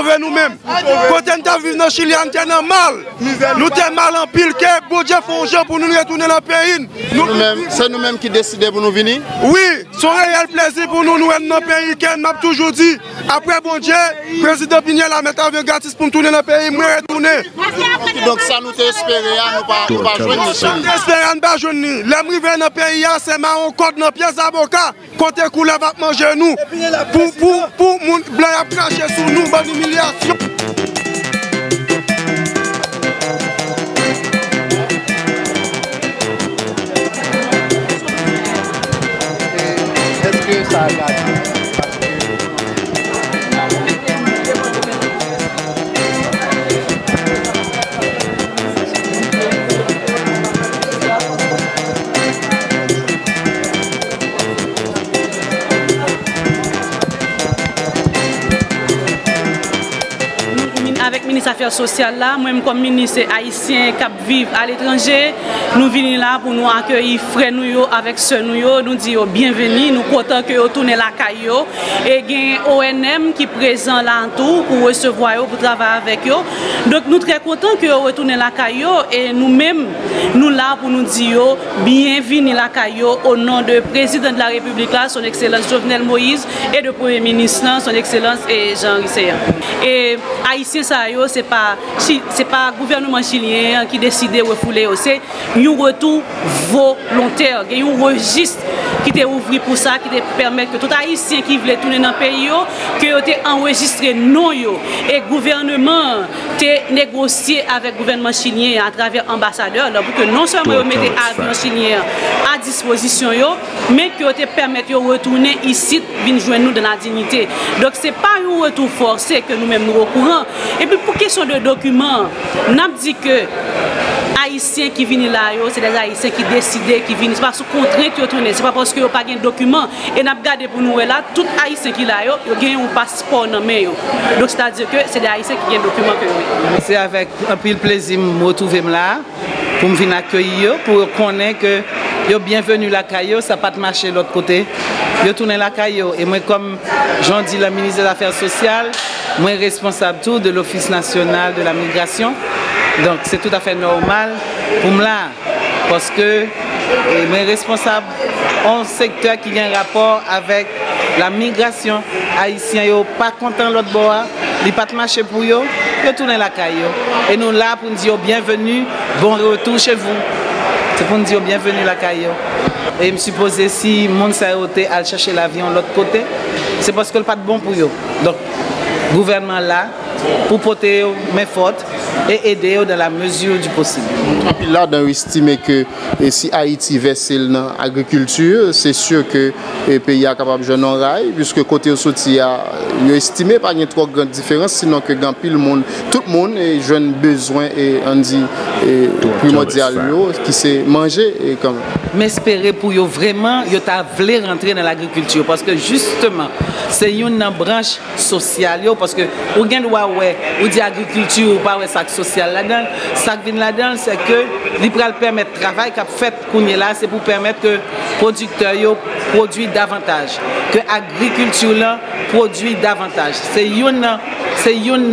sove nou men. Kote nou ta vive nan Chile, nou te nan mal. Nou te mal an pil ke, bodje fonje pou nou retounen nan peyin. Se nou men ki deside pou nou vini? Oui, son reyel plezi pou nou nou en nan peyin ken, map toujou di. Apre bodje, prezident Pinye la met avyon gratis pou nou tounen nan peyin, mwen retounen. Donk sa nou te espere ya, nou pa jwen ni chan. Nou te espere ya, nou pa jwen ni. Lem rive nan peyin ya, se ma an kote nan piye zaboka, kote kou koule vap manje nou. Pou, pou, pou. moun blan ap tranche sou nou ban humilyasyon. Eske sa gati? Affaires Sociales la, mwen kom Ministre Haitien kap vive al etranje, Nou vini la pou nou akyeyi fre nou yo avek se nou yo, nou di yo bienveni, nou kontan ke yo toune la kay yo. E gen ONM ki prezan la an tou pou resevwa yo, pou travay avek yo. Dok nou tre kontan ke yo toune la kay yo e nou mem nou la pou nou di yo bienveni la kay yo o nan de prezident de la republik la, son ekselans Jovenel Moïse e de premier ministre nan, son ekselans Jean Risseyan. E Haitien sa yo, se pa, pa gouvernement chilien ki deside wè yo se, yon retou volonter, gen yon regist ki te ouvri pou sa, ki te permette ke tout haïsien ki vle toune nan peyi yo, ke yo te enregistre non yo, e gouvernement te negosye avek gouvernement chinyen a traver ambasadeur, la pou ke non seman yo mette avyon chinyen a disposisyon yo, men ki yo te permette yo retounen isi vin jwen nou de la dignite. Dok se pa yon retou force ke nou men nou rekouran. E pi pou kesyon de dokumen, nap di ke Haitien ki vini la yo, se de Haitien ki deside ki vini, se pa sou kontre ki yo toune, se pa poske yo pa gen dokumen, e nap gade pou nou we la, tout Haitien ki la yo, yo gen yon paspor nan men yo. Dok se ta diyo ke se de Haitien ki gen dokumen ke yo we. Se anpil plezi plezim motouvem la, pou m vin akyeyi yo, pou konen ke yo bienvenu la kayo, sa pat mache l'ot kote, yo toune la kayo. E mwen kom, jan di la Ministre de l'Affaires Sociales, mwen responsable tou de l'Office National de la Migration, donk se tout afe normal pou m la, poske mwen responsable an sektor ki gen rapor avek la migration Haitien yo pa kontan lot bo a, li pat mache pou yo, yo toune la kayo, e nou la pou m di yo bienvenu, bon retou che vou, se pou m di yo bienvenu la kayo. E m suppose si moun sa yote al chache l'avyon lot kote, se poske l pat bon pou yo. Donk, gouvernement la, pou pote yo men et aider eux dans la mesure du possible. Puis là, on estime que si Haïti verse dans l'agriculture, c'est sûr que le pays est capable de jouer en rail, puisque côté soutien, on estime pas une trop grande différence, sinon que dans le monde, tout le monde a jeune besoin et on dit primordial qui c'est manger et comme M'espérer pour eux vraiment, yo t'a voulu rentrer dans l'agriculture parce que justement, c'est une branche sociale parce que ou gagne ou dit agriculture ou pas ouais ça sak sosyal la dan. Sak vin la dan se ke li pral permèt travay kap fèt kounye la se pou permèt ke produkteur yo prodwi davantage. Ke agrikultur la prodwi davantage. Se yon se yon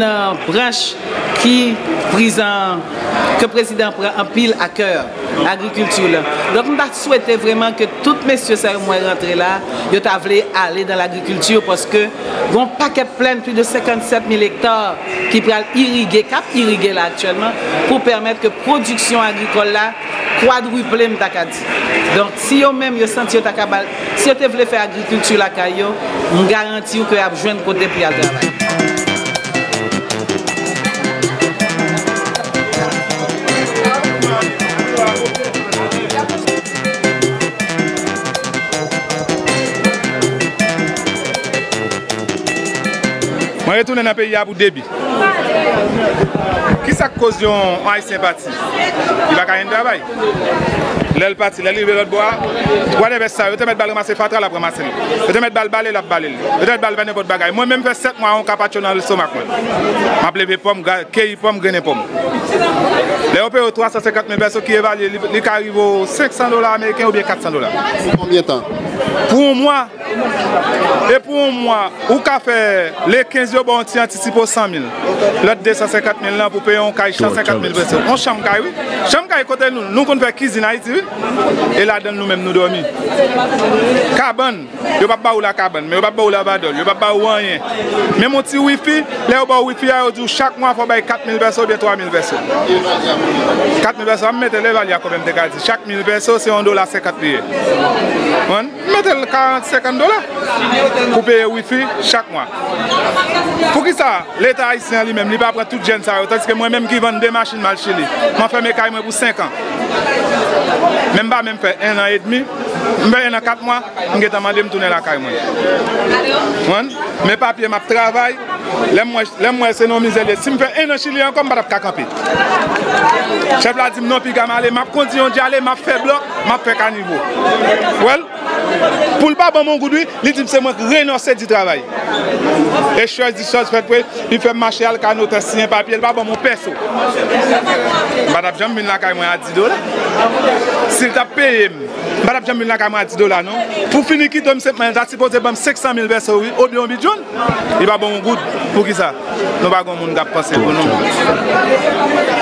branche ki prizan ke prezident pran an pil a kèr. agrikultur la. Donk mwen ta souwete vreman ke tout mesye sa yon mwen rentre la, yo ta vle ale dan l'agrikultur poske yon paket plen plus de 57.000 hektar ki pral irige, kap irige la aktuelman pou permette ke produksyon agrikol la kwadruple mta ka di. Donk si yo men yo senti yo ta kabal, si yo te vle fe agrikultur la kayo, mwen garanti yo ke ap jwen kote pri al travay. Mwen retounen nan peyi ya pou debi. Ki sa koz yon Haitien pati? Ki baka yon travay? Lèl pati, lèl li ve lòt bo a, wade ve sa, yo te met bal remase fatra la premase li. Yo te met bal bale la bale li. Yo te met bal vene pot bagay. Mwen menm fe set mwa an kapatyon nan l somak mwen. Mwen pleve pom, keyi pom, gene pom. Le yo pe yo 350 men beso ki evalye, li ka arrivo 500 dolar Ameriken ou bien 400 dolar. Pou konbyen tan? Pou mwa, e pou mwa, ou ka fe le 15 yo bon ti antisipo 100 mil, lot 250 mil lan pou pe yon kaj 150 mil vese. On chanm kaj wè, chanm kaj kote nou, nou kon fe kizina iti wè, e la den nou menm nou domi. Kaban, yo pa ba ou la kaban, men yo pa ba ou la badol, yo pa ba ou anyen. Men mon ti wifi, le yo ba wifi a yo djou chak mwa fwa bay 4 mil vese biye 3 mil vese. 4 mil vese, am mette le valya kon menm dekati, chak mil vese se yon do la 50 liye. Mwen? metel 40-50 dola pou peye wifi chak mwa. Pou ki sa, l'Etat Haitien li menm, li pa apre tout jen sa yo, ke mwen menm ki vende de machin mal chili. Mwen fè mè kay mwen pou 5 an. Mwen ba menm fè 1 an et demi, mwen fè 1 an 4 mwa, mwen geta mande m tounen la kay mwen. Mwen, mè papye map travay, lèm mwen se nou mizele. Si mwen fè 1 an chili an, kom bat ap kakampi. Chef la di m nou pi gama ale, map ap yon di ale, map fè blok, map fè kanivou. Well, Pou pa ban moun goudwi, li di mse mwen renonse di travay. E chos di chos fèk wè, li fèm mache al ka notan sinyen papye, pa ban bon moun peso. Mbadap jom bin lakay mwen a 10 dola. Si l'ta peye m, mbadap jom bin lakay mwen a 10 dola non. Pou fini ki do mse mwen, jati pote bam mil beso wè, obi yon bidyon, li pa ban moun goud pou ki sa. Nou bagon moun gap pase pou nou.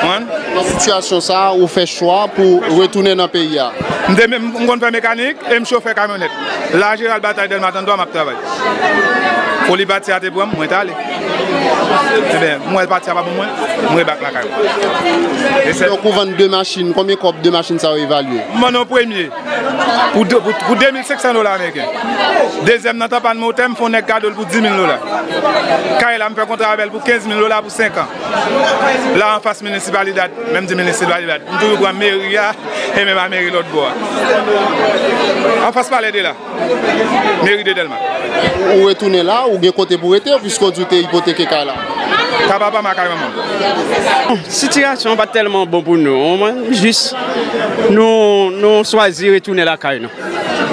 Mwen? Sityasyon sa, ou fè chwa pou retounen nan peyi ya? Mde mwen kon fè mekanik, e m chou ka La jiral batay del matan, do am ap travay. Ou li bati ate pou am, mwen ta ale. Ebe, mwen pati a pa pou mwen, mwen bak la kayo. Yo kou vande 2 machin, komye kop 2 machin sa ou evalue? Mwen an premye, pou 2.500 dola Ameriken. Dezem nan tapan moutem, fon ek kadol pou 10.000 dola. Kaye la mwen fè kontrabel pou 15.000 dola pou 5 an. La an fas municipalidad, menm di municipalidad. Mwen toujou kwa meri ya, e menm a meri lot bo. An fas pale de la. Meri de delman. Ou etounen la, ou gen kote pou ete, ou pwisko djoute hipoteke? ka la. Ka pa pa ma kareman. Sitirasyon pa telman bon pou nou. Jis nou swazi retounen la kare nou.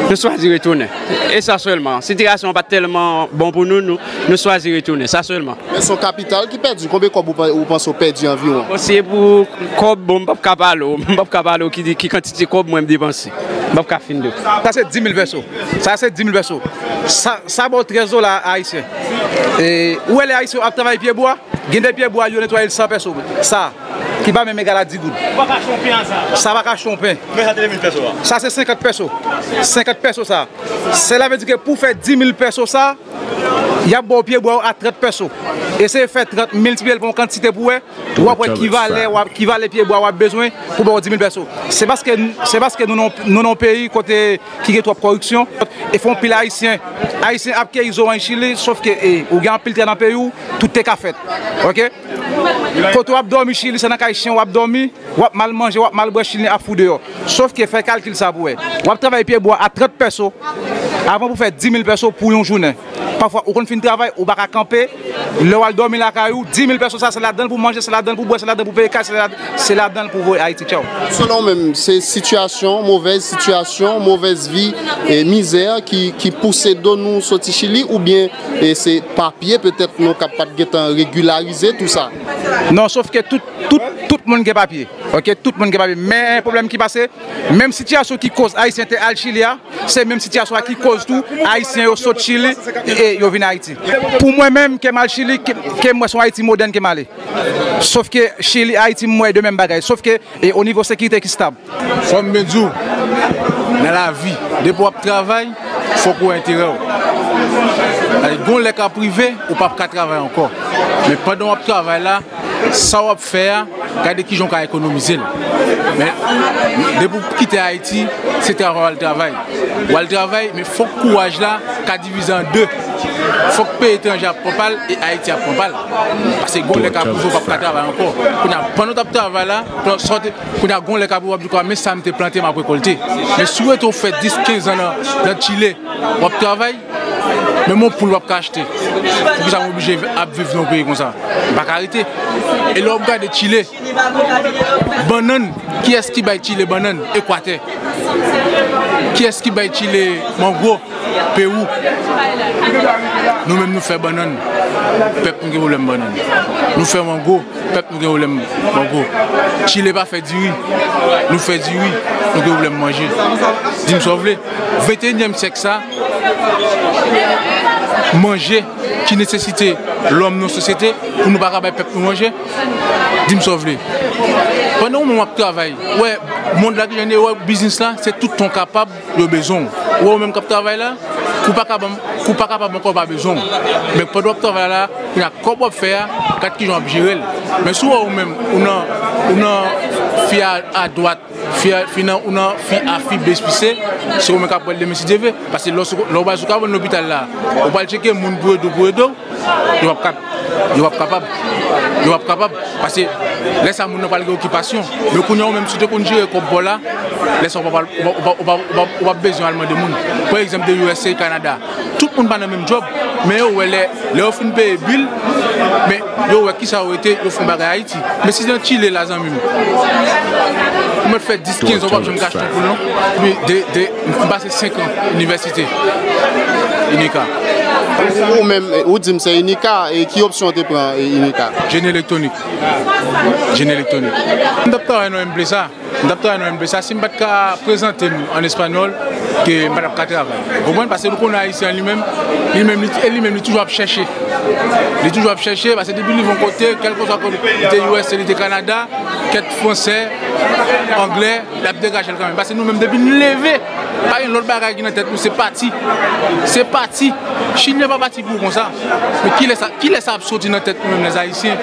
Nou swazi retounen. E sa solman. Sityasyon pa telman bon pou nou. Nou swazi retounen. Sa solman. Men son kapital ki perdi. Koube kob ou panso perdi anviron? Se pou kob bon mbap kapalo. Mbap kapalo ki kantite kob mwen mdebansi. Mbap kafin de. Sa se 10.000 verso. Sa se 10.000 verso. sa bon trezo la Haitien. Ou e le Haitien ap travay pieboa, gen de pieboa yo netwaye l 100 peso. Sa, ki ba men me gala 10 goud. Baka chonpen sa. Sa baka chompen. Men sa te peso la. Sa se 50 peso. 50 peso sa. Se la ve di ke pou fe 10.000 peso sa, yap bon pieboa a 30 peso. Ese fè 30 mil tipel pou an kantite pou wè, wap wè ki valè, wap ki valè piye bo wap bezwen pou bo 10 mil peso. Se baske nou nan peyi kote ki ge trop korupsyon, e fon pil haisyen. Haisyen apke izo an chile, sof ke e, ou gen pil ten nan peyi ou, tout te ka fèt. Ok? Kote wap dormi chile, se nan ka haisyen wap dormi, wap mal manje, wap mal bre chile ap foude yo. Sof ke fè kalkil sa pou wè. Wap travay piye bo a 30 peso, avan pou fè 10 mil peso pou yon jounen. Pafwa ou kon fin travay, ou baka kampe, le wal dormi la kayou, 10 000 perso sa, se la den pou manje, se la den pou bre, se la den pou peye kaj, se la den pou voye Haiti. Tchao. Selon men, se situasyon, mouvez situasyon, mouvez vi, mizer, ki pousse don nou soti chili, ou bien se papye, petet nou kapat getan regularize tout sa? Non, sof ke tout moun gen papye. Ok, tout moun gen papye. Men, problem ki pase, menm sityasyon ki koz Haitien te al Chile ya, se menm sityasyon ki koz tou, Haitien yo sot Chile, e yo vin Haiti. Pou mwen menm kem al Chile, kem mwen son Haiti modern kem ale. Sof ke Chile, Haiti mwen de menm bagay. Sof ke, e o nivou sekirite ki stab. Fom menjou, nan la vi, depo ap travay, fok ou entere ou. Gon lek ap prive, ou pap ka travay anko. Men padon ap travay la, sa wap fè ya, kade ki jon ka ekonomize la. Men, debou kite Haiti, se te wal travay. Wal travay, men fok kouaj la, ka divize an de. Fok pe etranje ap propal, e Haiti ap propal. Pase goun lek ap prive, ou pap ka travay anko. Kounya, panon ap travay la, kounya goun lek ap prive, wap di kwa, men sa mte plante, ma prekolte. Men sou eto fè 10-15 an nan Chile, wap travay, Men moun pou l wap ka achete. Fou ki sa moun obije ap viv nou peyi kon sa. Bak harite. E lop gade Chile. Banan. Ki eski bay Chile banan? Ekwate. Ki eski bay Chile mango? Peru. Nou men nou fe banan. pep nou gen ou lem banan. Nou fè mango, pep nou gen ou lem mango. Chile pa fè diwi, nou fè diwi, nou gen ou lem manje. Dim so vle, 21e sek sa, manje ki nesesite l'om nou sosete, pou nou baka bay pep nou manje, dim so vle. Pendant moun ap travay, wè, moun la ki jenè wè, biznis la, se tout ton kapab yo bezon. Wè ou mèm kap travay la, kou pa kapab mwen kon pa bezon. Mèk pendant ap travay la, yon ak kop wap fè, ya, kat ki jan ap jirel. Mèk sou wè ou mèm, ou nan fi a doat, fi nan fi a fi bespise, se ou mèm kap wèl de mesi djeve. Pase lò wè sou kap wè l'opital la, ou wè cheke moun bouè do bouè do, yo ap kap. Yo ap kapab. Yo ap kapab, pase lè sa moun nan pal ge okipasyon. Mè koun yon mèm sou te kon jire kop bo la, lè sa ou pa bezyon alman de moun. Pwè exemple de USA, Kanada, tout moun ban nan mèm job, mè yo wè lè, lè ou fin pe bil, mè yo wè ki sa ou ete, yo fin bagay Haiti. Mè si jen chile la zan mèm. Mè fè 10-15 ou wap jen kache ton pou nan, mè de, mè basè 5 an, universite, Inika. Ou mèm, ou dim se Unika, e ki opsyon te pran e Unika? Jen elektronik. Jen elektronik. Ndapta wè nou mble sa, ndapta wè nou mble sa, si mbat ka prezante an espanyol, ke mbat ap kate avan. Ou mwen, pase nou kon a isi an li mèm, li mèm e li toujou ap chèche. Li toujou ap chèche, pase debi li von kote, kelko sa kon te US, li te Kanada, ket Fransè, Anglè, la ap degaje el kan mèm. Pase nou mèm debi nou leve, pa yon lòl bagay ki nan tèt nou, se pati. Se pati. Chine ne pa pati pou kon sa. Me ki lè sa ap soti nan tèt pou mèm lè Haitien.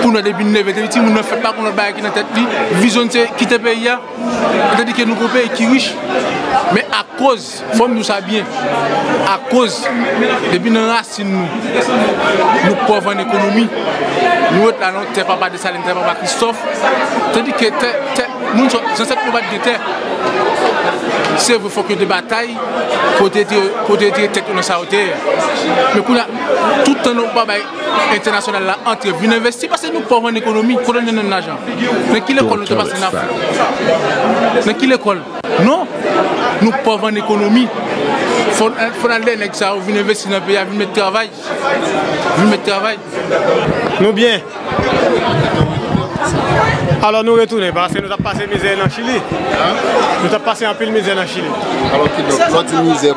Pou nou debi nou neve, te biti moun nou fè pa kon nou baye ki nan tèt li. Vizyon te ki te pe ya. Te di ke nou kopè ki wish. Me a koz, fòm nou sa bien. A koz, debi nan rasin nou. Nou pov an ekonomi. Nou et la nan te pa pa de Salim, te pa pa Christophe. Te di ke te... te, nou jan set pou bat de te, se vè fòk yo de batay, pote te, pote te tek nou sa kou la, tout an nou pa bay internasyonal la antre, vin investi, pase nou pov an ekonomi, kou don yon nan ajan, men ki l'ekol nou te pase nan fò, men ki l'ekol, non, nou pov an ekonomi, fò nan lè nèk sa ou vin investi nan peya, vin met travay, vin met travay. Nou bien. Alors nou retoune, se nou tap pase mizè nan Chili. Nou tap pase anpil mizè nan Chili. Alors ki do, lò di mizè,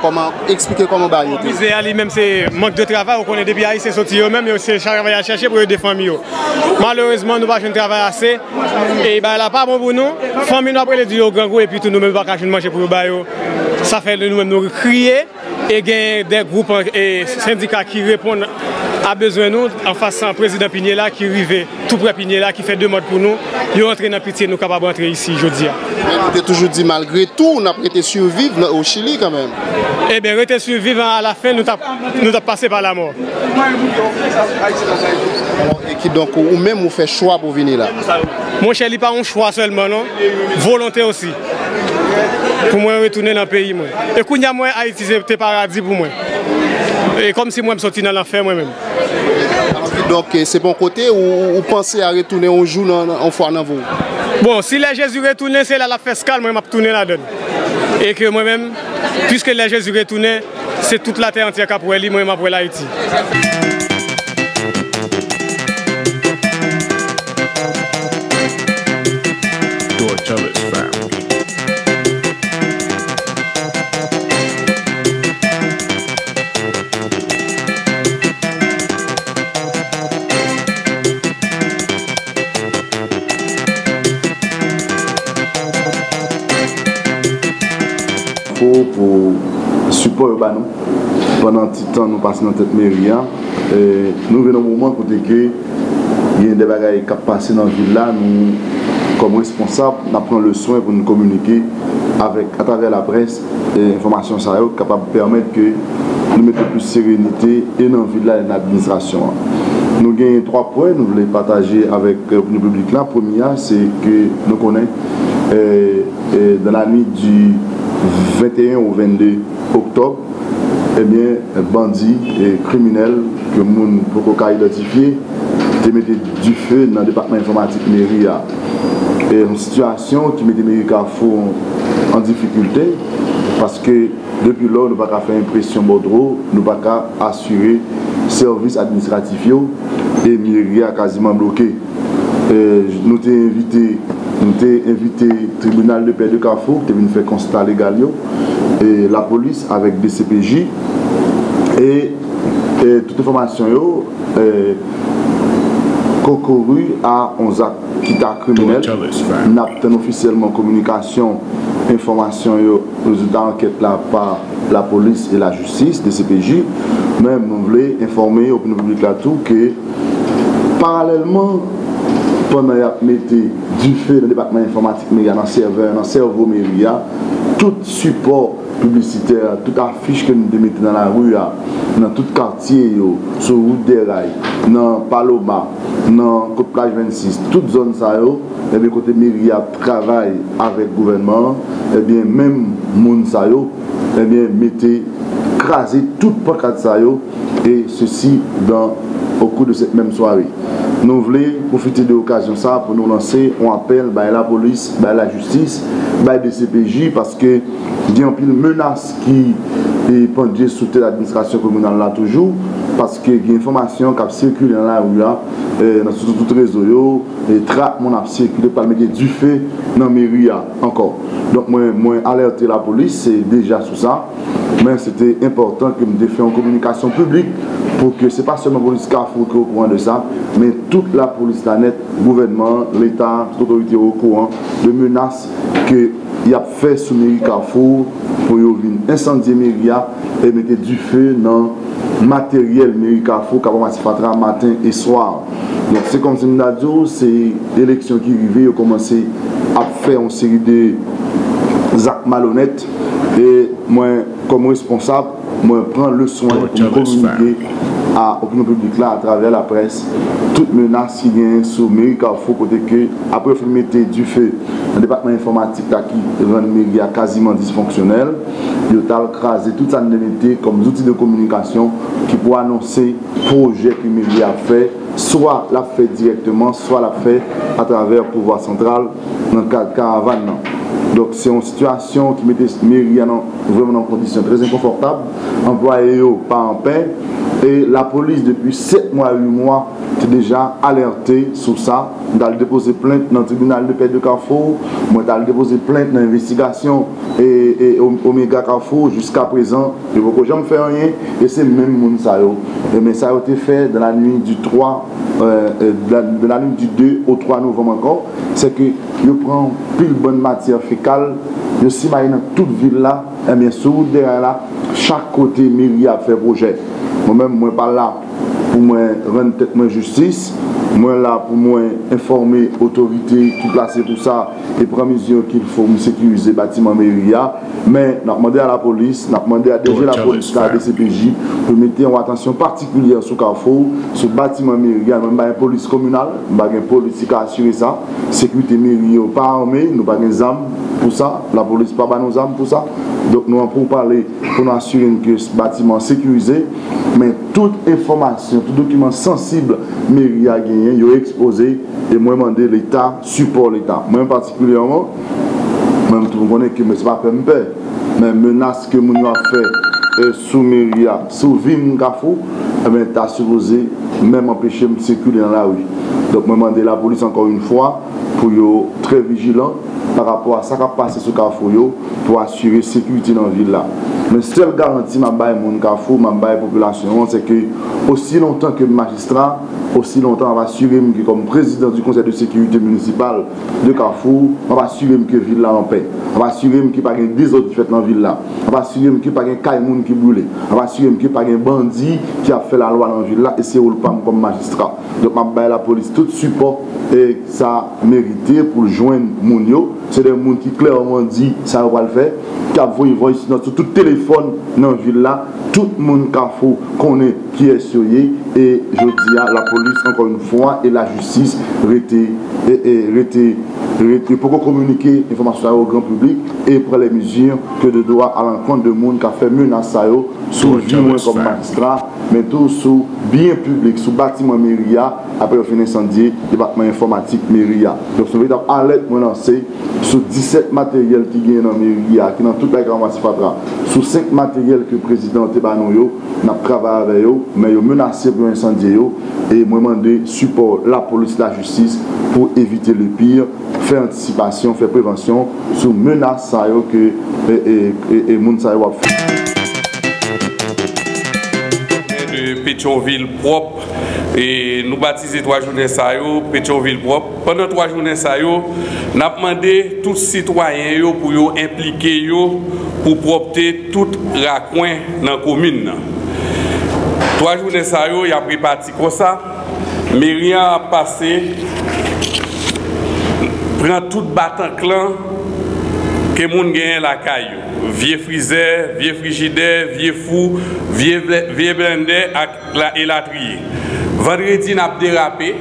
eksplike koman ba yote? Mizè a li menm se mank de travay, ou konen debi a yi se soti yo menm, yo se travay a chache pou yo defan mi yo. Malourezman nou pa jen travay ase, e ba la pa bon pou nou, fan mi nou apre le di yo gangou, e pi tout nou menm baka jen manche pou yo ba yo. Sa fè nou menm nou kriye, e gen den group e syndika ki repon a bezwen nou, an fasan prezident Pinyela ki rive tout pre Pinyela, ki fè dè mod pou nou, yo rentre nan pitiye nou kapab rentre isi, jodi ya. Men nou te toujou di malgré tout, nou ap rete surviv ou Chili kamen? E ben rete surviv an la fin, nou tap pase par la mor. E ki donk ou mèm ou fè chwa pou vini la? Mon chè li pa ou chwa selman, non? Volontè osi. Pou mwen retounen nan peyi mwen. E koun ya mwen a itize te paradis pou mwen. E kom si mwen msoti nan l'anfer mwen mèm. Donk se bon kote ou panse a retounen ou jou nan fwa nan vou? Bon, si le Jezu retounen, se la la feskal mwen map tounen la den. E ke mwen mèm, pwiske le Jezu retounen, se tout la te antia kap wè li mwen map wè la iti. Pou support urbanou pendant ti tan nou pase nan tet meri nou venon mouman kote ke yon de bagay kap pase nan villa nou kom responsab nan pren le soin pou nou komunike avek atraver la pres e informasyon sa yo kapab permette ke nou mette plus serenite e nan villa en administrasyon nou genye 3 poen nou vle pataje avek nou publik la premier se ke nou konen dan la nit du 21 ou 22 oktob, ebyen eh bandi e kriminel ke moun poko ka identifiye te mette du fe nan depatman informatik meri ya. E yon situasyon ki mette meri ka foun an difikulte paske depi lò nou baka fè impresyon bodro, nou baka asyre servis administratif yo e meri ya kaziman bloke. E, nou te invite Mwen te evite tribunal de paix de Carrefour, te vin fè konstat legal yo, e la polis avèk DCPJ, e tout informasyon yo, kokoru a onzak kita kriminel, nap ten ofisyelman komunikasyon, informasyon yo, rezultat anket la pa la polis e la justis, DCPJ, men mwen vle informe opinion publik la tou, ke paralelman pwè nan yap mette du fe nan departement informatik me ya nan server nan servo me ya tout support publiciter tout afiche ke nou demete nan la ya nan tout yo sou route de ray nan Paloma nan Kote Plage 26 tout zon sa yo ebe kote me ya travay avek gouvenman ebe men moun sa yo ebe mette krasi tout pokat sa yo e se si dan au kou de set menm soare Nou vle profite de okasyon sa pou nou lanse, on apel bay la polis, bay la justis, bay BCPJ paske diyan pil menas ki e pandye soute l'administrasyon komunal la toujou paske gen informasyon kap sirkule nan la ou ya e, nan soute tout rezo yo e trak moun ap sirkule palme gen du fe nan meri ya ankon. Donk mwen, mwen alerte la polis, se deja sou sa Men, se te important ke m de fe an komunikasyon publik pou ke se pa seman polis ka foute ou kouan de sa, men tout la polis la net, gouvenman, l'Etat, tout autorite ou kouan, de menas ke y ap fe sou meri ka foute pou yo vin insandye meri ya e mette du fe nan materyel meri ka foute kaba mati fatra matin e swar. Se kom se mnadyo, se eleksyon ki rive yo komanse ap fe an seri de zak malonet e mwen comme responsable, moi, prends le soin de communiquer à l'opinion publique là, à travers la presse, toute menace qui vient sur mairie Carrefour, côté que, après, vous mettez du feu, le département informatique là, qui rend mairie quasiment dysfonctionnel, il a crasé toute sa comme outil de communication qui pour annoncer projet que mairie a fait, soit l'a fait directement, soit l'a fait à travers le pouvoir central dans le cadre caravane. Non. Yon situasyon ki mette meri anan vremen an kondisyon trez inkonfortab, employe yo pa an pen, e la polis depi 7 mwa 8 mwa te deja alerte sou sa, dal depose plente nan tribunal de paie de Carrefour, mwen dal depose plente nan investigasyon e omega Carrefour, jiska prezant, yo voko jan me fè anyen, e se men moun sa yo. E men sa yo te fè de la nwi du 3, de la nwi du 2 au 3 novem ankon, se ke yo pran pil bon matyar fekal, yo si bay nan tout vil la, eh e men sou deran la, chak kote miri a fe proje. Mwen mwen pal la pou mwen ren tet mwen justis, Mwen la pou mwen informe otorite ki plase pou sa e premizyon ki pou mwen sekurize batiman meriya. Men, nan pwende a la polis, nan pwende a deje la polis la DCPJ pou mette yon atensyon partikulyer sou kafou, sou batiman meriya. Mwen bagen polis komunal, mwen bagen polis ki ka asyre sa. Sekurite meriya yo pa arme, nou bagen zam, pou sa, la polis pa ba nou zam pou sa, dok nou an pou pale pou nou asyren ki batiman sekurize, men tout informasyon, tout dokumen sensible meri a genyen, yo expose, e mwen mande l'Etat, support l'Etat. Mwen partikulyaman, mwen mwen konen ke mwen se pa pempe, men menas ke moun yo a fe sou meri a, sou vi moun kafou, e men ta suppose, men mwen peche mwen msekule nan la ou. Dok mwen mande la polis ankon yon fwa, pou yo tre vijilant, par rapport a sa ka pase sou kafou yo pou asyre sekwiti nan vil la. Men sel garanti ma baye moun kafou, ma baye populasyon, se ke osi lontan ke magistrat, osi lontan va asyre mke kom prezident du konsey de sekwiti municipal de kafou, va asyre mke vil la an pe. Va asyre mke pa gen dezot fet nan vil la. Va asyre mke pa gen kay moun ki boule. Va asyre mke pa gen bandi ki a fe la lwa nan vil la e se ou lpam kom magistrat. Dok ma baye la polis tout support e sa merite pou jwen moun yo Se den moun ki klerman di sa wale fe Ka voy voy sinan sou tout telefon nan vil la Tout moun ka fo konen ki esyoye et je dis à la police, encore une fois, et la justice, rester, pour communiquer l'information au grand public et prendre les mesures que de droit à l'encontre de monde qui a fait menace sous bon, du moins comme magistrat, mais tout sous bien public, sous bâtiment Myria, après le fin incendié, département informatique Myria. Donc, c'est véritable alerte mon lancé sous 17 matériels qui gagnent dans Myria, qui dans toute la grande Fatra, sous 5 matériels que le président Tebanoyo n'a travaillé avec eux, mais ils menacé pour yo insandye yo e mwen mande support la polis la justis pou evite le pire fè anticipasyon, fè prevensyon sou menas sa yo ke e, e, e, e moun sa yo wap fè. De Petionville propre et nous baptiser trois journées ça Pétionville propre pendant trois journées ça yo n'a demandé tous citoyens yo pour yo impliquer yo pour propter tout raccoin dans la commune 3 jounen sa yo, y apri pati kon sa, me riyan ap pase, pren tout batan klan, ke moun genyen lakay yo. Vie frize, vie frigide, vie fou, vie, vie blende, ak la elatriye. Vandredi nap derape,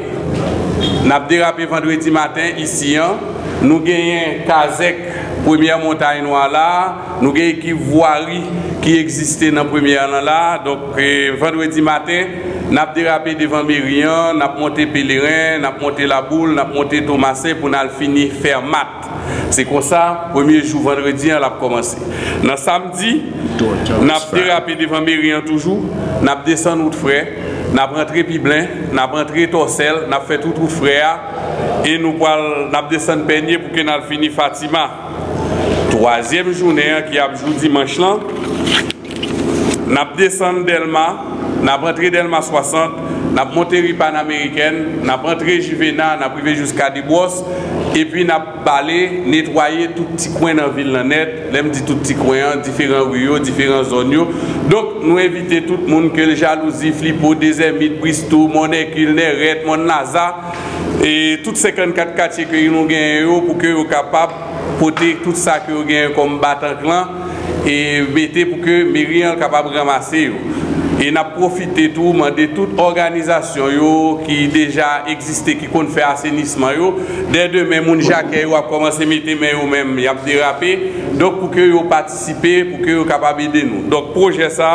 nap derape vandredi matin, isi an, nou genyen kazek, Premye montagne noa la, nou gen ki voari ki egziste nan premye anan la. Donk eh, vendredi maten, nap derape devan Merian, nap monte Pelerin, nap monte Laboule, nap monte Tomase pou nan fini fer mat. Se kon sa, premye jou vendredi an lap komanse. Nan samdi, nap derape devan Merian toujou, nap desen out fre, nap rentre Piblen, nap rentre Torsel, nap fe tout ou fre a, e nou pal nap desen penye pou ke nan fini Fatima. Troasyem jounen ki apjou dimanche lan, nap desen Delma, nap rentre Delma 60, nap monte Ripan Ameriken, nap rentre Juvena, nap prive jiska Dibos, epi nap bale, netwaye tout ti kwen nan vil nan net, lem di tout ti kwen an, diferan riyo, diferan zon yo. Donk nou evite tout moun ke l jalouzi, flipo, dezemit, bristou, moun ekil, neret, moun naza, E tout 54 katye ki nou gen yo pou ki yo kapap pote tout sa ki yo gen yo kom batan klan e bete pou ki meri an kapap ramase yo. E na profite tou mande tout organizasyon yo ki deja eksiste ki kon fè asenisman yo. Dè de men moun jake yo ap komanse mette men yo men yap derape. Dok pou ke yo patisipe, pou ke yo kapab ede nou. Dok proje sa,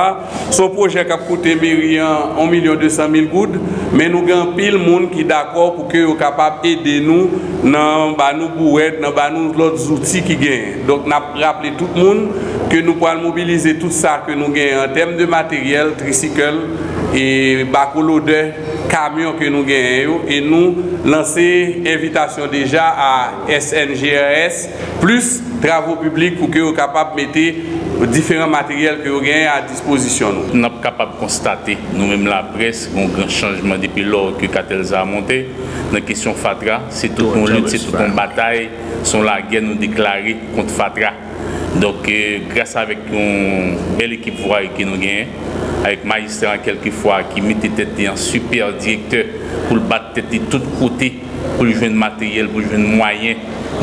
son proje kap koute merian 1 200 000 goud. Men nou gen pil moun ki d'akor pou ke yo kapap ede nou nan ba nou bouet, nan ba nou lot zouti ki gen. Donk nap rappele tout moun ke nou pral mobilize tout sa ke nou gen an tem de materyel, trisikel, e bako lode, kamyon ke nou gen yo. E nou lanse evitasyon deja a SNGRS plus travou publik pou ke yo kapap mette diferent materyel ki yo genye a disposisyon nou. N ap kapab konstate nou menm la pres yon gran chanjman depi lor ki Katelza a monte nan kesyon Fatra se tout kon lut, se tout kon batay son la gen nou deklari kont Fatra donk eh, grasa avek yon bel ekip vwa ki nou genye avec magistrat quelquefois qui mettait tête en super directeur pour le battre tête de tous côtés, pour lui jouer matériel, pour lui jouer moyen,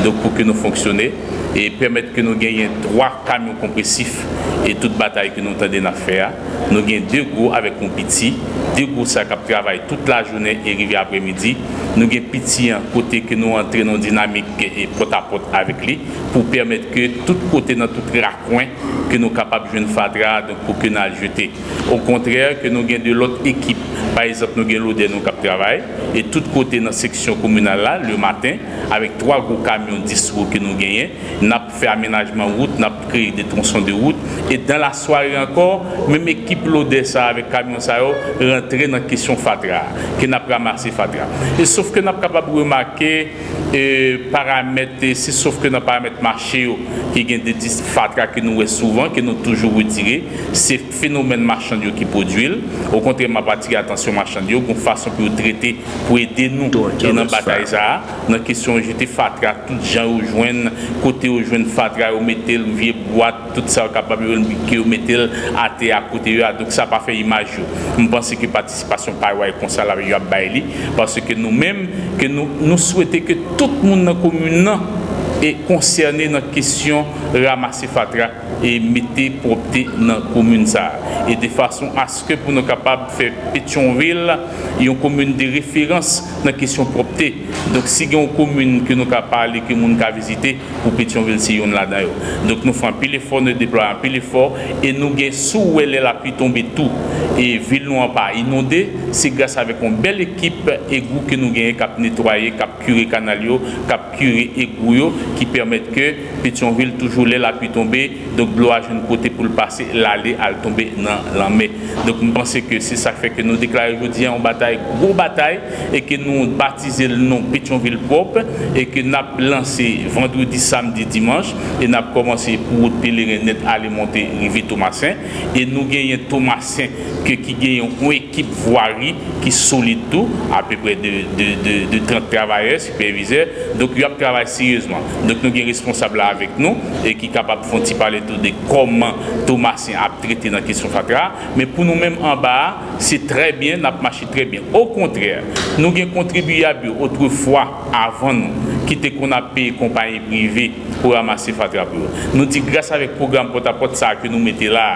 donc pour que nous fonctionnions. Et permettre que nous gagnions trois camions compressifs et toute bataille que nous tendons à faire. Nous gagnons deux gros avec un petit, deux gros qui travaillent toute la journée et arrivent après-midi. Nous avons petit un côté que nous entrons dans dynamique et porte à porte avec lui pour permettre que tout côté dans tout raccoin que nous sommes capables de jouer une fadra pour que nous jeter. Au contraire, que nous avons de l'autre équipe. Par exemple, nous avons l'Oden qui travaille et tout côté dans la section communale là, le matin, avec trois gros camions 10 roues que nous gagnons, nous avons fait aménagement route, nous avons créé des tronçons de route et dans la soirée encore, même équipe lode ça avec camion ça rentrer dans la question Fatra, que nous avons ramassé Fatra. Et sauf que nous avons capable de remarquer euh, et paramètres, si sauf que dans paramètres marché qui gagne des Fatra que nous souvent, que nous toujours retiré, c'est phénomène marchand qui produit. Au contraire, ma partie attention kesyon machan yo, kon fason pou yo trete pou ede nou e nan batay sa nan kesyon jete fatra, tout jan yo jwen kote yo jwen fatra yo metel, vie boat, tout sa yo kapab yo mbike yo metel, ate akote yo adok sa pa fe imaj yo, mpense ki patisipasyon pa yo ay konsal ave yo ap bay li, parce ke nou menm, ke nou, nou souwete ke tout moun nan komune nan e konserne nan kesyon ramase fatra e mette propte nan komoun sa. E de fason aske pou nou kapab fe Petionville yon komoun de referans nan kesyon propte. Donk si gen yon komoun ke nou kapal e ke moun ka vizite pou Petionville si yon la dayo. Donk nou fan pil efor, nou deployan pil efor e nou gen sou wè lè la pi tombe tou. e vil nou an pa inonde, se grase avek an bel ekip egou ke nou genye kap netwaye, kap kure kanal yo, kap kure egou yo, ki permette ke Petionville toujou lè la pi tombe, dok blo a joun kote pou l'pase, l'ale al tombe nan l'anme. Dok mpense ke se sa feke nou deklare jodi an batay, gro batay, e ke nou batize l nou Petionville pop, e ke nap lanse vendredi, samdi, dimanche, e nap komanse pou wote pelerenet ale monte rivi Thomasin, e nou genye Thomasin ke ki gen yon ekip voari ki solide tou, apèpè de, de, de, de 30 travayè, supervizeur, dok yon ap travay siryèzman. Dok nou gen responsable la avèk nou, e ki kapap fonti pale tou de koman Thomasien ap trete nan kesyon fatra, men pou nou mèm an ba, se trè bien, nap mache trè bien. Au kontrèr, nou gen kontribuyabyo outrefwa avan nou, ki te kon ap peye kompanyi prive pou ramase fatra pou. Nou di grase avèk program pot-a-pot sa ke nou mette la,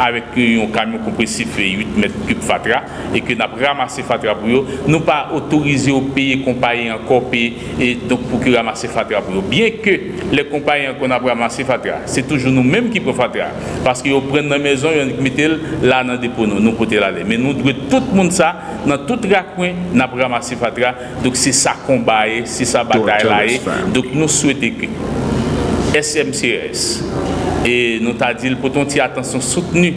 avèk yon kamyon kompresif e 8 mètres cubes fatra et que nous avons ramassé fatra pour eux, nous pas autorisé au pays compagnie encore payer et donc pour que ramasser fatra pour eux. Bien que les compagnies qu'on a ramassé fatra, c'est toujours nous-mêmes qui prenons fatra parce qu'ils prennent dans la maison ils mettent là dans le dépôt nous, nous côté là. Mais nous devons tout le monde ça dans tout coin nous avons ramassé fatra. Donc c'est ça combat, c'est ça bataille là. Donc nous souhaitons que SMCS et nous t'a dit pour ton attention soutenue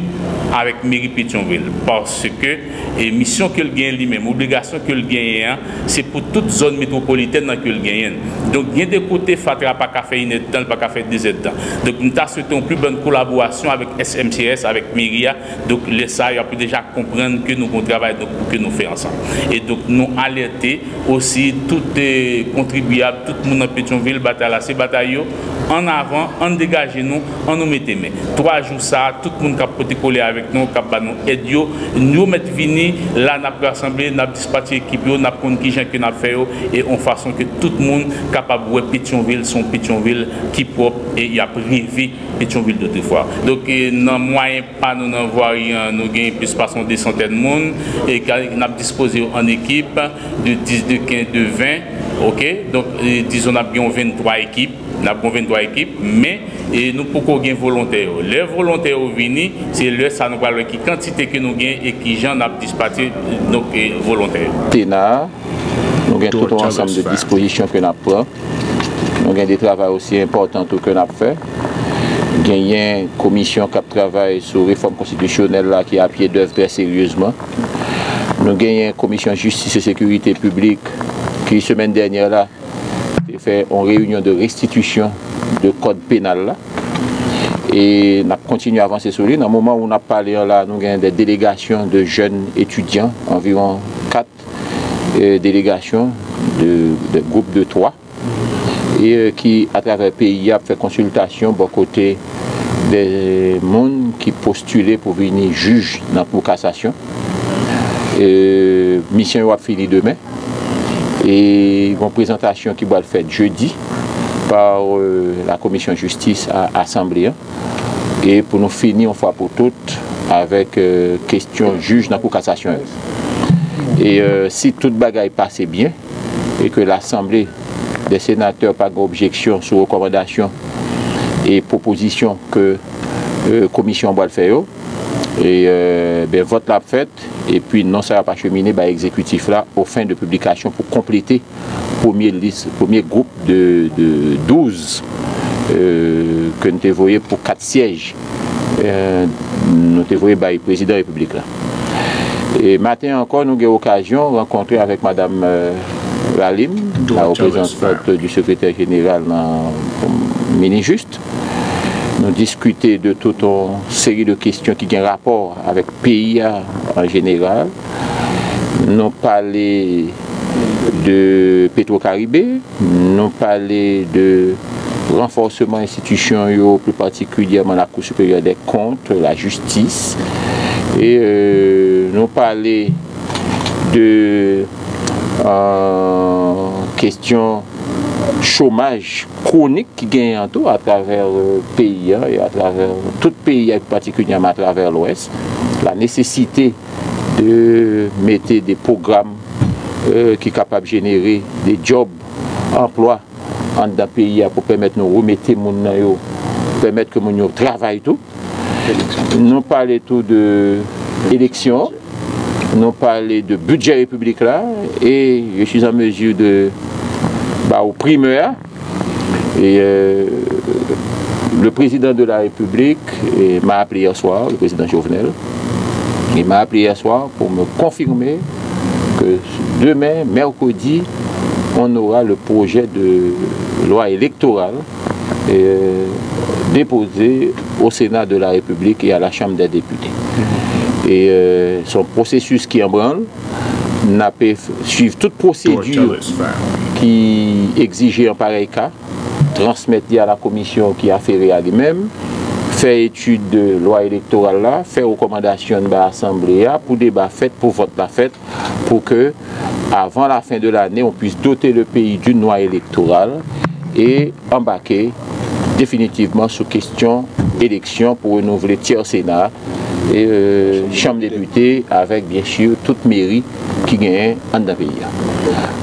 avec mairie Pétionville parce que mission que le gagne lui-même, obligation que le gagne, hein, c'est pour toute zone métropolitaine que le gagne. Donc, il y a des côtés Fatra pas qu'à faire une temps, pas qu'à faire deux temps. Donc, nous avons une plus bonne collaboration avec SMCS, avec Myria. Donc, les ça, il a pu déjà comprendre que nous travaillons donc, que nous faisons ensemble. Et donc, nous alerter aussi tous les contribuables, tout le monde en Pétionville, en avant, en dégager nous, en nous mettre main. Trois jours ça, tout le monde qui a coller avec avec nous, cap nous aider, nous mettre vini, là nous avons rassemblé, nous avons dispatché l'équipe, nous avons connu qui que nous avons fait et en façon que tout le monde capable de Pétionville, son Pétionville qui propre et il a privé Pétionville d'autrefois. Donc dans moyen pas nous n'en voyons, nous gagnons plus de des centaines de monde. Et nous avons disposé en équipe de 10, de 15, de 20 Ok, donk dizon ap gen 23 ekip, nap gen 23 ekip, men e, nou pou kon gen volonteyo. Le volonteyo vini, se le sa nou palo ki kantite ke nou gen e ki jan ap dispati nou e, euh, volonteyo. Tena, nou gen tout an ansam de disposisyon ke nap pran, nou gen de travay osi important ou ke nap fe, gen yen komisyon kap travay sou reform konstitusyonel la ki ap ye dev pre seryouzman, nou gen yen komisyon justice et sekurite publik, la semaine dernière, là, fait une réunion de restitution de code pénal. Et on a continué à avancer sur lui. Dans le moment où on a parlé là, nous avons des délégations de jeunes étudiants, environ quatre euh, délégations de, groupes de trois, et euh, qui, à travers le pays, a fait consultation bon côté des mondes qui postulaient pour venir juge dans la cassation. mission va finir demain et une présentation qui va être faite jeudi par euh, la commission justice à l'Assemblée et pour nous finir une fois pour toutes avec euh, question juge dans la cassation. Et euh, si toute bagaille passait bien et que l'Assemblée des sénateurs pas d'objection sur recommandation et proposition que la commission va le faire, et ben, vote la fête. Et puis non ça va pas cheminer bah, exécutif là au fin de publication pour compléter premier liste premier groupe de, 12 euh, que nous avons voyé pour quatre sièges. Euh, nous avons voyé bah, le président de la République là. Et matin encore nous avons eu l'occasion de rencontrer avec madame euh, Lalim la représentante du secrétaire général dans mini-juste nous discuter de toute une série de questions qui ont rapport avec le pays en général. Nous parler de Petro-Caribé, nous parler de renforcement institution, plus particulièrement la Cour supérieure des comptes, la justice, et euh, nous parler de euh, questions chômage chronique qui gagne en tout à travers le pays hein, et à travers tout le pays, particulièrement à travers l'Ouest. La nécessité de mettre des programmes euh, qui sont capables de générer des jobs, emplois en le pays pour permettre de remettre les gens, permettre que les gens travaillent tout. Nous parlons tout de l'élection, nous parlons de budget républicain là, et je suis en mesure de, bah, au primeur, et euh, le président de la République m'a appelé hier soir, le président Jovenel, il m'a appelé hier soir pour me confirmer que demain, mercredi, on aura le projet de loi électorale euh, déposé au Sénat de la République et à la Chambre des députés. Et euh, son processus qui en branle n'a pas suivre toute procédure qui exigeait en pareil cas, transmettre à la commission qui a fait à lui-même, faire étude de loi électorale là, faire recommandation de l'Assemblée pour débat fait, pour vote la fête, pour que avant la fin de l'année, on puisse doter le pays d'une loi électorale et embarquer définitivement sous question élection pour renouveler tiers Sénat et euh, Chambre des députés avec bien sûr toute mairie qui gagne pays.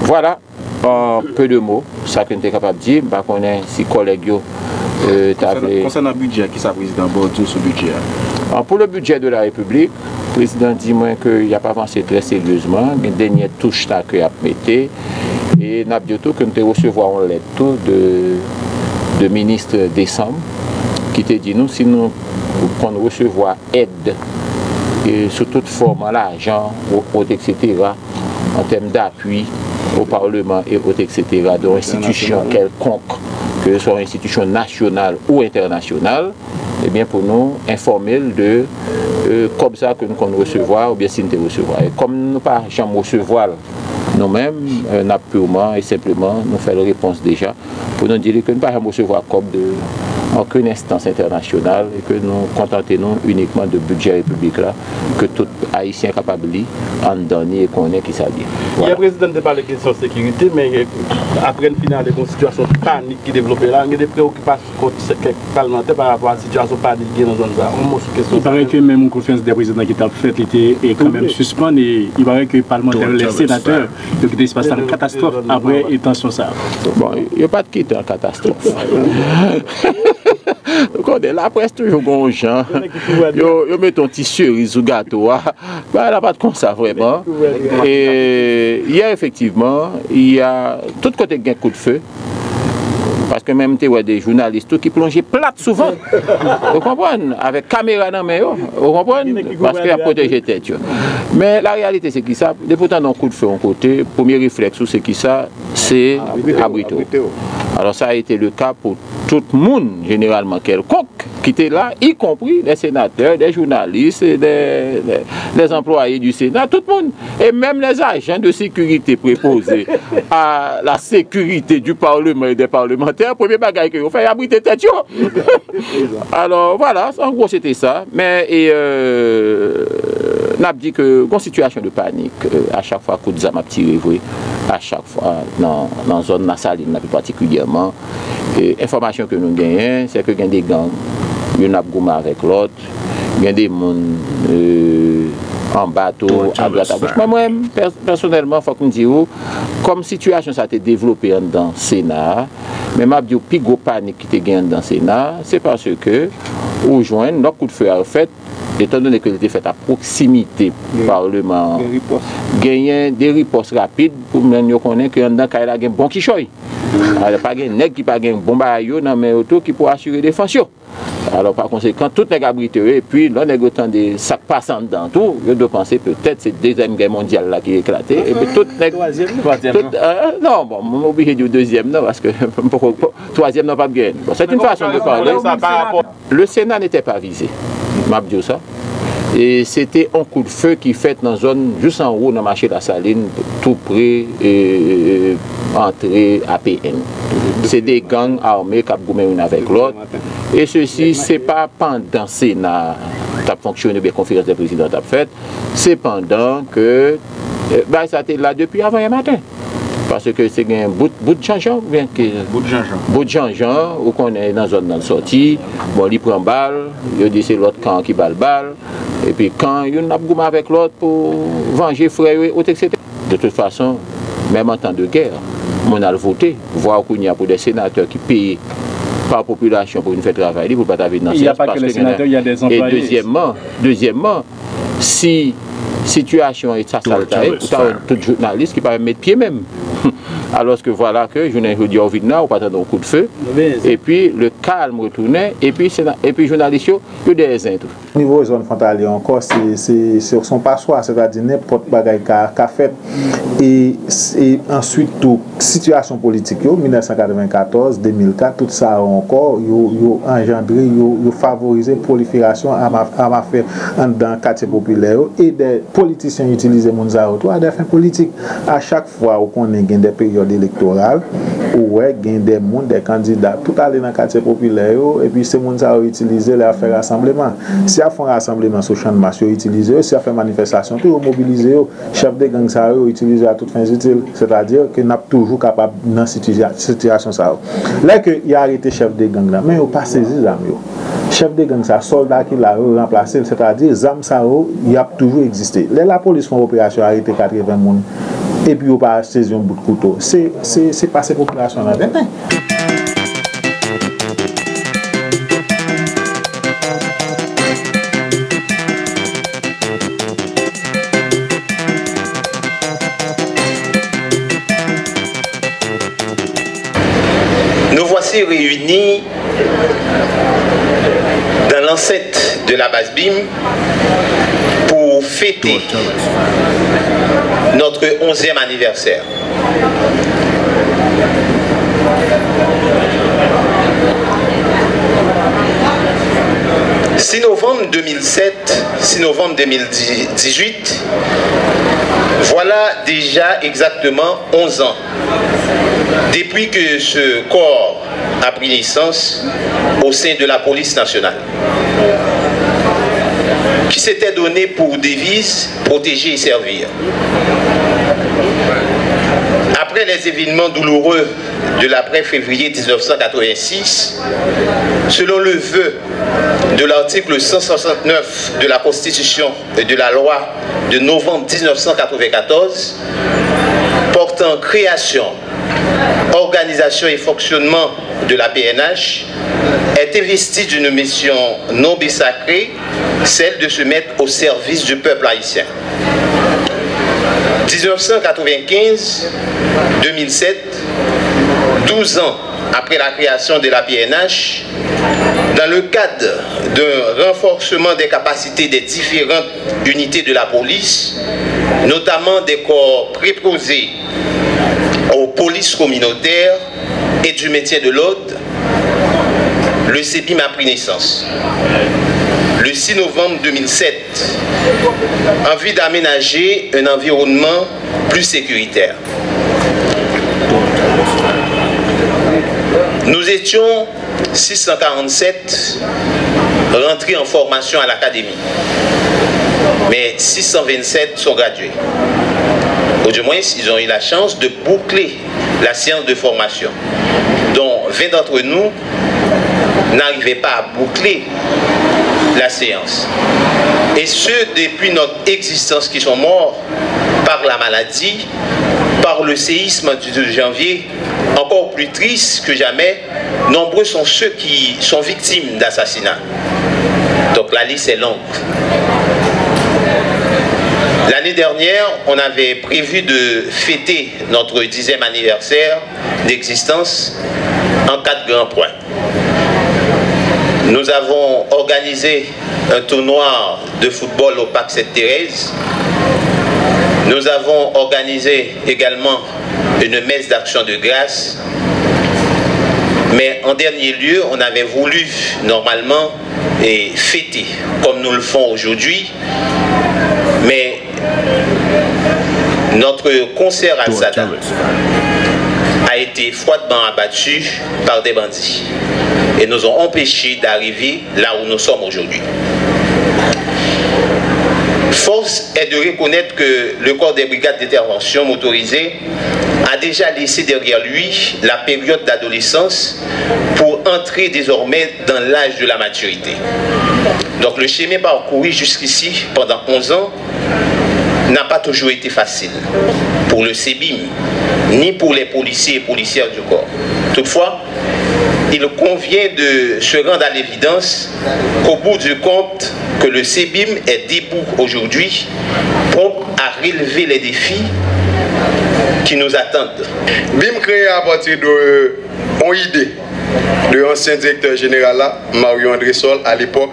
Voilà en peu de mots, ça que nous sommes capable de dire. Je connais si collègues euh, Concernant le budget, qui ça président Bordeaux le budget Pour le budget de la République, le président dit moi qu'il n'a pas avancé très sérieusement. Une dernière touche qu'il a. Et nous avons que nous recevoir une lettre de, de ministre décembre qui te dit nous, si nous pouvons recevoir aide et sous toute forme, l'argent, etc., en termes d'appui au Parlement et autres, etc., d'institutions quelconques, que ce soit institution nationale ou internationale, eh bien pour nous informer de euh, comme ça que nous pouvons recevoir ou bien si nous recevoir. Et comme nous ne pas jamais recevoir nous-mêmes, euh, nous purement et simplement nous faire la réponse déjà pour nous dire que nous ne pas recevoir comme de aucune instance internationale et que nous contentons uniquement de budget républicain que tout haïtien capable en donner et connaît qui ça dit. Il y a le président de parler de question de sécurité, mais après une finale de situation panique qui développe là, il y a des préoccupations parlementaires par rapport à la situation panique dans la zone là. Il paraît que même une conférence des présidents qui a fait était quand même suspendue et il paraît que les parlementaires, les sénateurs, il se passe une catastrophe après tension ça. Bon, il n'y a pas de quitte en catastrophe. Konde la pres toujou goun jan Yo meton ti suriz ou gato wa Ba la pat konsa vreman E ya efektiveman Ya tout kote gen kou de fe Paske menm te wè de jounalistou ki plonje plat souvan. Ou kompon? Avek kamera nan men yo. Ou kompon? Paske a proteje tet yo. Men la realite se ki sa, depotan nan kou de fe yon kote, pomi refleks ou se ki sa, se abrito. Alors sa a ete le ka pou tout moun, generalman kelkok, ki te la, y kompri de senateur, de jounaliste, de employe du senat, tout moun. Et même les agents de sécurité préposés à la sécurité du parlement et des parlementaires, premier bagay ki yo fè, y abrite tèt yo. Alors, voilà, en gros, c'était ça. Mais, et, euh, nap di ke kon situasyon de panik euh, a chak fwa kout zam ap tire vwe a chak fwa nan zon nasaline napi patikulyaman Enfomasyon ke nou genyen, se ke gen de gang, yon ap gouman vek lot, gen de moun euh, an batou, an bon, blatabouche. Mwen mwen, personelman, fok mwen di ou, kom situasyon sa te devlope an dan Sena, men map di ou pi go panik ki te gen an dan Sena, se parce ke ou jwen, nok kout fwe a ou fet, Etan donen ke lte fet a proksimite parleman, genyen de ripos rapide pou men yo konen ki yon dan kaila gen bon kishoy. Ale pa gen neg ki pa gen bon bomba yo nan men yoto ki pou asyre defansyon. Alors par konsekant, tout neg abrite yo, epi lò neg otan de sak pasan dan tou, yo do panse peut-et se dezem gen mondial la ki eklate, epi tout neg... Troasyem nan? Non, bon, moun oubije diyo dezyem nan, paske troasyem nan pa gen. Bon, c'est une façon de parler. Le Sénat n'était pas visé. map diyo sa. E sete an kou de fe ki fet nan zon jous an rou nan mache la saline tout pre e, entre APN. Se de gang arme kap goumen yon avek lot. E se si se pa pandan se na tap fonksyonne be konferans de prezident tap fet, se pandan ke eh, ba sa te la depi avan yon maten. Pase ke se gen bout, bout janjan ou gen ke... Bout janjan. Bout janjan, ou konen nan zon nan sorti, bon li pren bal, yo di se lot kan ki bal bal, epi kan yon ap gouman vek lot pou vange frewe ou tek sete. De tout fason, menm an tan de ger, moun al vote, vwa ou koun ya pou de senateur ki peye pa populasyon pou yon fè travay li, pou pata vide nan sèns. Y a pas ke le senatèr, y a des employés. Et deuxièmement, deuxièmement, si situasyon et sa saltae, tout jounaliste ki pa mèd piè mèm. Alors que voilà que, je n'ai dit au Vietnam, on partait un coup de feu. Et puis, le calme retournait. Et puis, et puis journaliste, il y a des intrus. Au niveau zone frontalière encore, c'est sur son passoire, c'est-à-dire n'importe bagaille qu'a fait. Et, et ensuite, tout, situation politique, yo, 1994, 2004, tout ça encore, yo, a engendré, yo, yo favorisé prolifération à ma, à ma dans le quartier populaire. Et des politiciens utilisaient Mounzaro à des fins politiques. À chaque fois qu'on est gen de peryode elektoral, ou we gen de moun, de kandida, tout ale nan katye popile yo, epi se moun sa ou itilize le a fe rassembleman. Se a fon rassembleman sou chan mas yo itilize yo, se a fe manifestasyon, tou yo mobilize yo, chef de gang sa yo itilize a tout fin zitil, se ta dir ke nap toujou kapab nan situasyon sa yo. Lè ke y a arete chef de gang la, men yo pa sezi zam yo. Chef de gang sa, soldat ki la yo remplase, se ta dir zam sa yo, y ap toujou egziste. Lè la polis kon operasyon arete 80 moun, et puis on pas saisir un bout de couteau. C'est c'est pas cette population là. Nous voici réunis dans l'enceinte de la base BIM pour fêter notre 11e anniversaire. « 6 novembre 2007, 6 novembre 2018, voilà déjà exactement 11 ans depuis que ce corps a pris naissance au sein de la police nationale qui s'était donné pour devise protéger et servir. Après les événements douloureux de l'après-février 1986, selon le vœu de l'article 169 de la Constitution et de la loi de novembre 1994, portant création, organisation et fonctionnement de la PNH, est investi d'une mission non sacrée, celle de se mettre au service du peuple haïtien. 1995-2007, 12 ans après la création de la PNH, dans le cadre d'un renforcement des capacités des différentes unités de la police, notamment des corps préposés aux polices communautaires et du métier de l'ordre, le CEPIM a pris naissance. Le 6 novembre 2007, en vue d'aménager un environnement plus sécuritaire. Nous étions 647 rentrés en formation à l'académie, mais 627 sont gradués. Ou du moins, ils ont eu la chance de boucler la séance de formation, dont 20 d'entre nous n'arrivaient pas à boucler la séance. Et ceux depuis notre existence qui sont morts par la maladie, par le séisme du 2 janvier, encore plus triste que jamais, nombreux sont ceux qui sont victimes d'assassinats. Donc la liste est longue. L'année dernière, on avait prévu de fêter notre dixième anniversaire d'existence en quatre grands points. Nous avons organisé un tournoi de football au Parc Sainte-Thérèse. Nous avons organisé également une messe d'action de grâce. Mais en dernier lieu, on avait voulu normalement et fêter comme nous le font aujourd'hui. Mais notre concert à Sada froidement abattu par des bandits et nous ont empêchés d'arriver là où nous sommes aujourd'hui. Force est de reconnaître que le corps des brigades d'intervention motorisées a déjà laissé derrière lui la période d'adolescence pour entrer désormais dans l'âge de la maturité. Donc le chemin parcouru jusqu'ici pendant 11 ans n'a pas toujours été facile pour le CEBIM, ni pour les policiers et policières du corps. Toutefois, il convient de se rendre à l'évidence qu'au bout du compte, que le CEBIM est debout aujourd'hui, pour à relever les défis qui nous attendent. BIM créé à partir de une idée de l'ancien directeur général Mario André Sol à l'époque,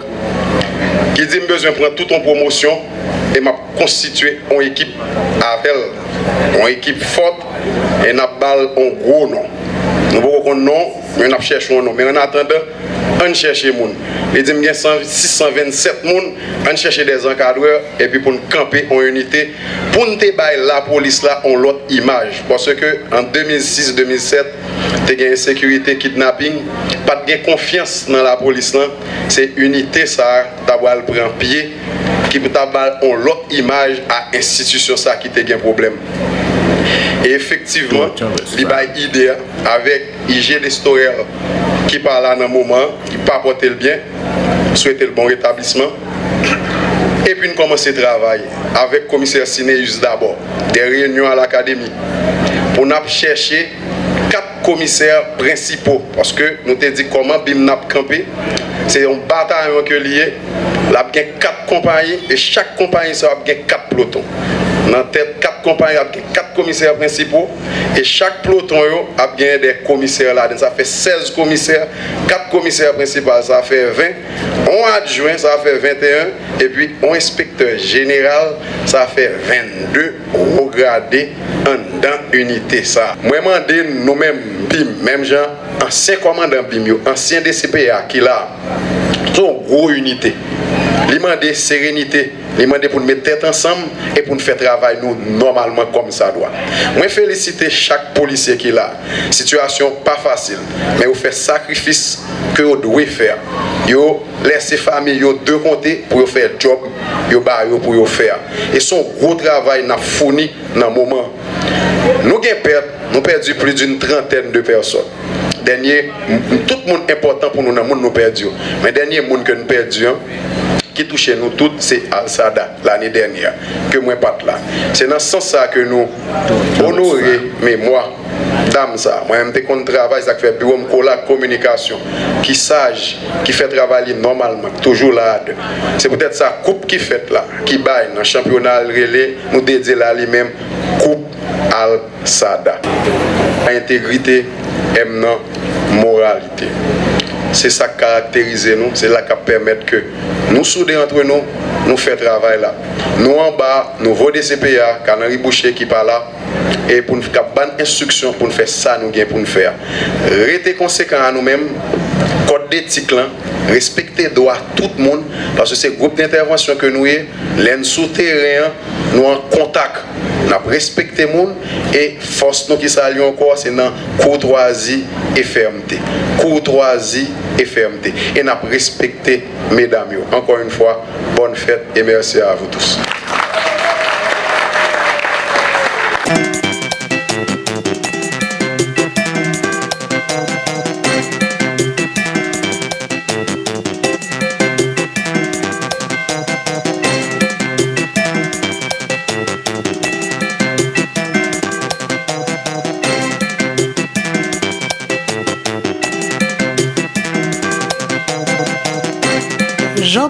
qui dit besoin de prendre toute en promotion et m'a constitué une équipe avec une équipe forte et n'a pas un gros nom. Nous pouvons qu'on nom, mais nous cherchons un nom. Mais en attendant, on cherche les gens. Il dit bien 627 personnes, on cherche des encadreurs et puis pour nous camper en unité, pour nous débattre la police là en l'autre image. Parce que en 2006-2007, tu as une sécurité, kidnapping, pas de confiance dans la police là. C'est unité ça, d'avoir pris un pied, qui peut avoir l'autre image à l'institution ça qui a un problème. Et effectivement, il y a une idée avec IG d'histoire qui parle à un moment, qui pas apporter le bien, souhaiter le bon rétablissement. Et puis nous commençons à travailler avec le commissaire Cinéus d'abord, des réunions à l'académie, pour nous chercher quatre commissaires principaux. Parce que nous avons dit comment BIM n'a campé. C'est un bataillon que lié. Il y a quatre compagnies et chaque compagnie a quatre pelotons. nan tèt kap kompany ap gen kap komiser prinsipo e chak ploton yo ap gen de komiser la. Den sa fe 16 komiser kap komiser prinsipal sa fe 20 on adjouen sa fe 21 e pi on inspektor general sa fe 22 ou grade an dan unité sa. Mwen mande nou men bim menm jan ansyen komandan bim yo ansyen DCPA ki la. Son gro unité. Il demande sérénité, il demande pour nous mettre tête ensemble et pour nous faire travailler nous normalement comme ça doit. Moi féliciter chaque policier qui est là. Situation pas facile, mais vous faites sacrifice que vous devez faire. Vous laissez famille de côté pour faire job, vous pour vous faire. Et son gros travail n'a fourni dans le moment. Nous avons perdu, perdu plus d'une trentaine de personnes dernier, tout le monde important pour nous dans le monde nous perdu. Mais dernier monde que nous perdions, qui touche nous tous, c'est Al-Sada l'année dernière, que moi pas là. C'est dans ce sens-là que nous honorer mémoire dame ça. Moi-même, je qu'on travaille, ça fait bureau, la communication, qui sage, qui fait travailler normalement, toujours là. C'est peut-être ça, coupe qui fait là, qui baille dans le championnat relais, nous dédié là lui-même, coupe Al-Sada. Intégrité, aime moralité. Se sa karakterize nou, se la ka permette ke nou soude entre nou, nou fe travay la. Nou an ba, nou vode CPA, kanari boucher ki pa la, e pou nou ka ban instruksyon pou nou fe sa nou gen pou nou fe. Rete konsekant an nou men, kote de tik lan, respekte doa tout moun, parce se groupe d'intervention ke nou ye, len sou terren, nou an kontak. nap respekte moun e fos nou ki sa li anko se nan koutroazi e fermte koutroazi e fermte e nap respekte medam yo ankon yon fwa, bon fèt e mersi a vous tous.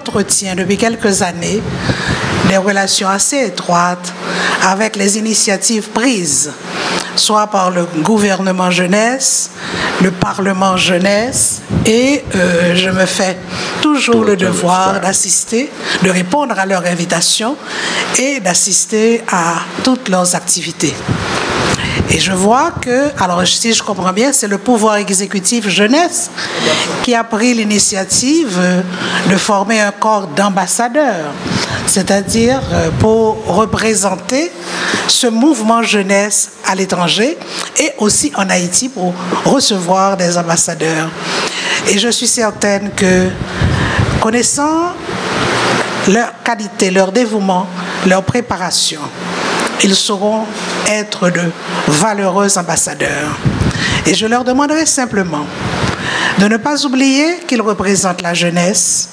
J'entretiens depuis quelques années des relations assez étroites avec les initiatives prises, soit par le gouvernement jeunesse, le Parlement jeunesse, et euh, je me fais toujours le devoir d'assister, de répondre à leurs invitations et d'assister à toutes leurs activités. Et je vois que, alors si je comprends bien, c'est le pouvoir exécutif jeunesse qui a pris l'initiative de former un corps d'ambassadeurs, c'est-à-dire euh, pour représenter ce mouvement jeunesse à l'étranger et aussi en Haïti pour recevoir des ambassadeurs. Et je suis certaine que, connaissant leur qualité, leur dévouement, leur préparation, ils sauront être de valeureux ambassadeurs. Et je leur demanderai simplement de ne pas oublier qu'ils représentent la jeunesse,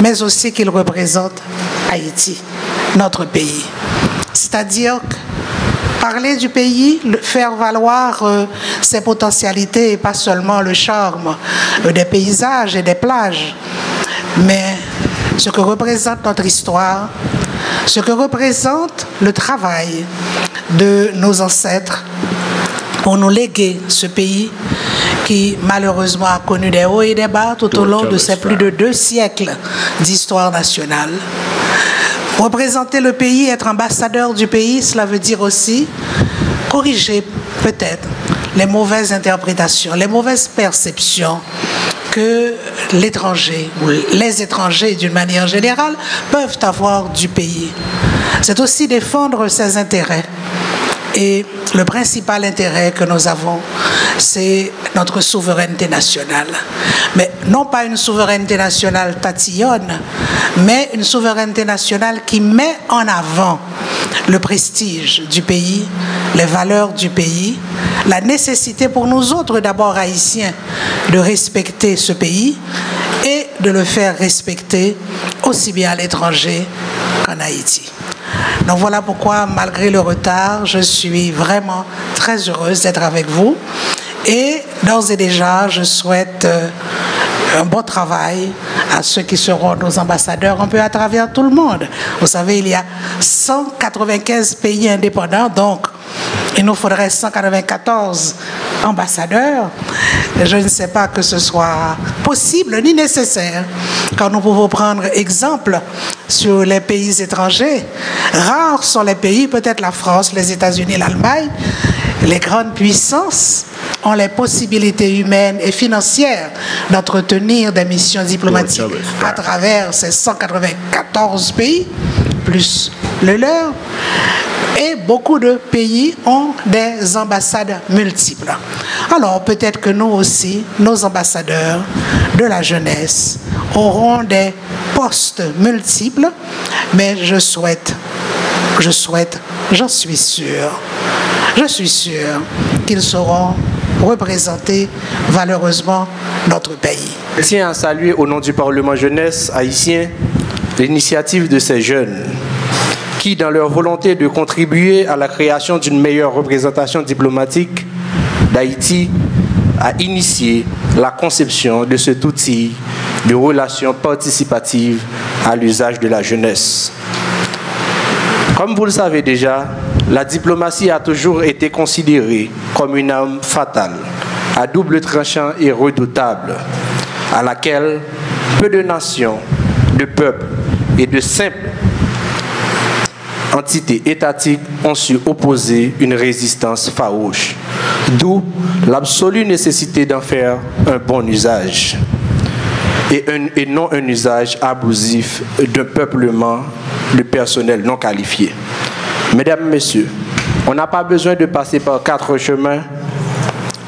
mais aussi qu'ils représentent Haïti, notre pays. C'est-à-dire parler du pays, faire valoir euh, ses potentialités et pas seulement le charme euh, des paysages et des plages, mais ce que représente notre histoire, ce que représente le travail de nos ancêtres pour nous léguer ce pays qui malheureusement a connu des hauts et des bas tout au long de ces plus de deux siècles d'histoire nationale. Représenter le pays, être ambassadeur du pays, cela veut dire aussi corriger peut-être les mauvaises interprétations, les mauvaises perceptions que l'étranger ou les étrangers d'une manière générale peuvent avoir du pays. C'est aussi défendre ses intérêts. Et le principal intérêt que nous avons, c'est notre souveraineté nationale. Mais non pas une souveraineté nationale tatillonne, mais une souveraineté nationale qui met en avant le prestige du pays, les valeurs du pays, la nécessité pour nous autres, d'abord haïtiens, de respecter ce pays et de le faire respecter aussi bien à l'étranger qu'en Haïti. Donc voilà pourquoi, malgré le retard, je suis vraiment très heureuse d'être avec vous. Et d'ores et déjà, je souhaite euh, un bon travail à ceux qui seront nos ambassadeurs un peu à travers tout le monde. Vous savez, il y a 195 pays indépendants, donc il nous faudrait 194 ambassadeurs. Je ne sais pas que ce soit possible ni nécessaire, car nous pouvons prendre exemple sur les pays étrangers. Rares sont les pays, peut-être la France, les États-Unis, l'Allemagne, les grandes puissances ont les possibilités humaines et financières d'entretenir des missions diplomatiques à travers ces 194 pays, plus le leur. Et beaucoup de pays ont des ambassades multiples. Alors peut-être que nous aussi, nos ambassadeurs de la jeunesse, auront des postes multiples, mais je souhaite, je souhaite, j'en suis sûr, je suis sûr qu'ils sauront représenter valeureusement notre pays. Je tiens à saluer au nom du Parlement jeunesse haïtien l'initiative de ces jeunes qui, dans leur volonté de contribuer à la création d'une meilleure représentation diplomatique d'Haïti, a initié la conception de cet outil de relations participatives à l'usage de la jeunesse. Comme vous le savez déjà, la diplomatie a toujours été considérée comme une arme fatale, à double tranchant et redoutable, à laquelle peu de nations, de peuples et de simples entités étatiques ont su opposer une résistance farouche. D'où l'absolue nécessité d'en faire un bon usage et, non un usage abusif d'un peuplement de personnel non qualifié. Mesdames, Messieurs, on n'a pas besoin de passer par quatre chemins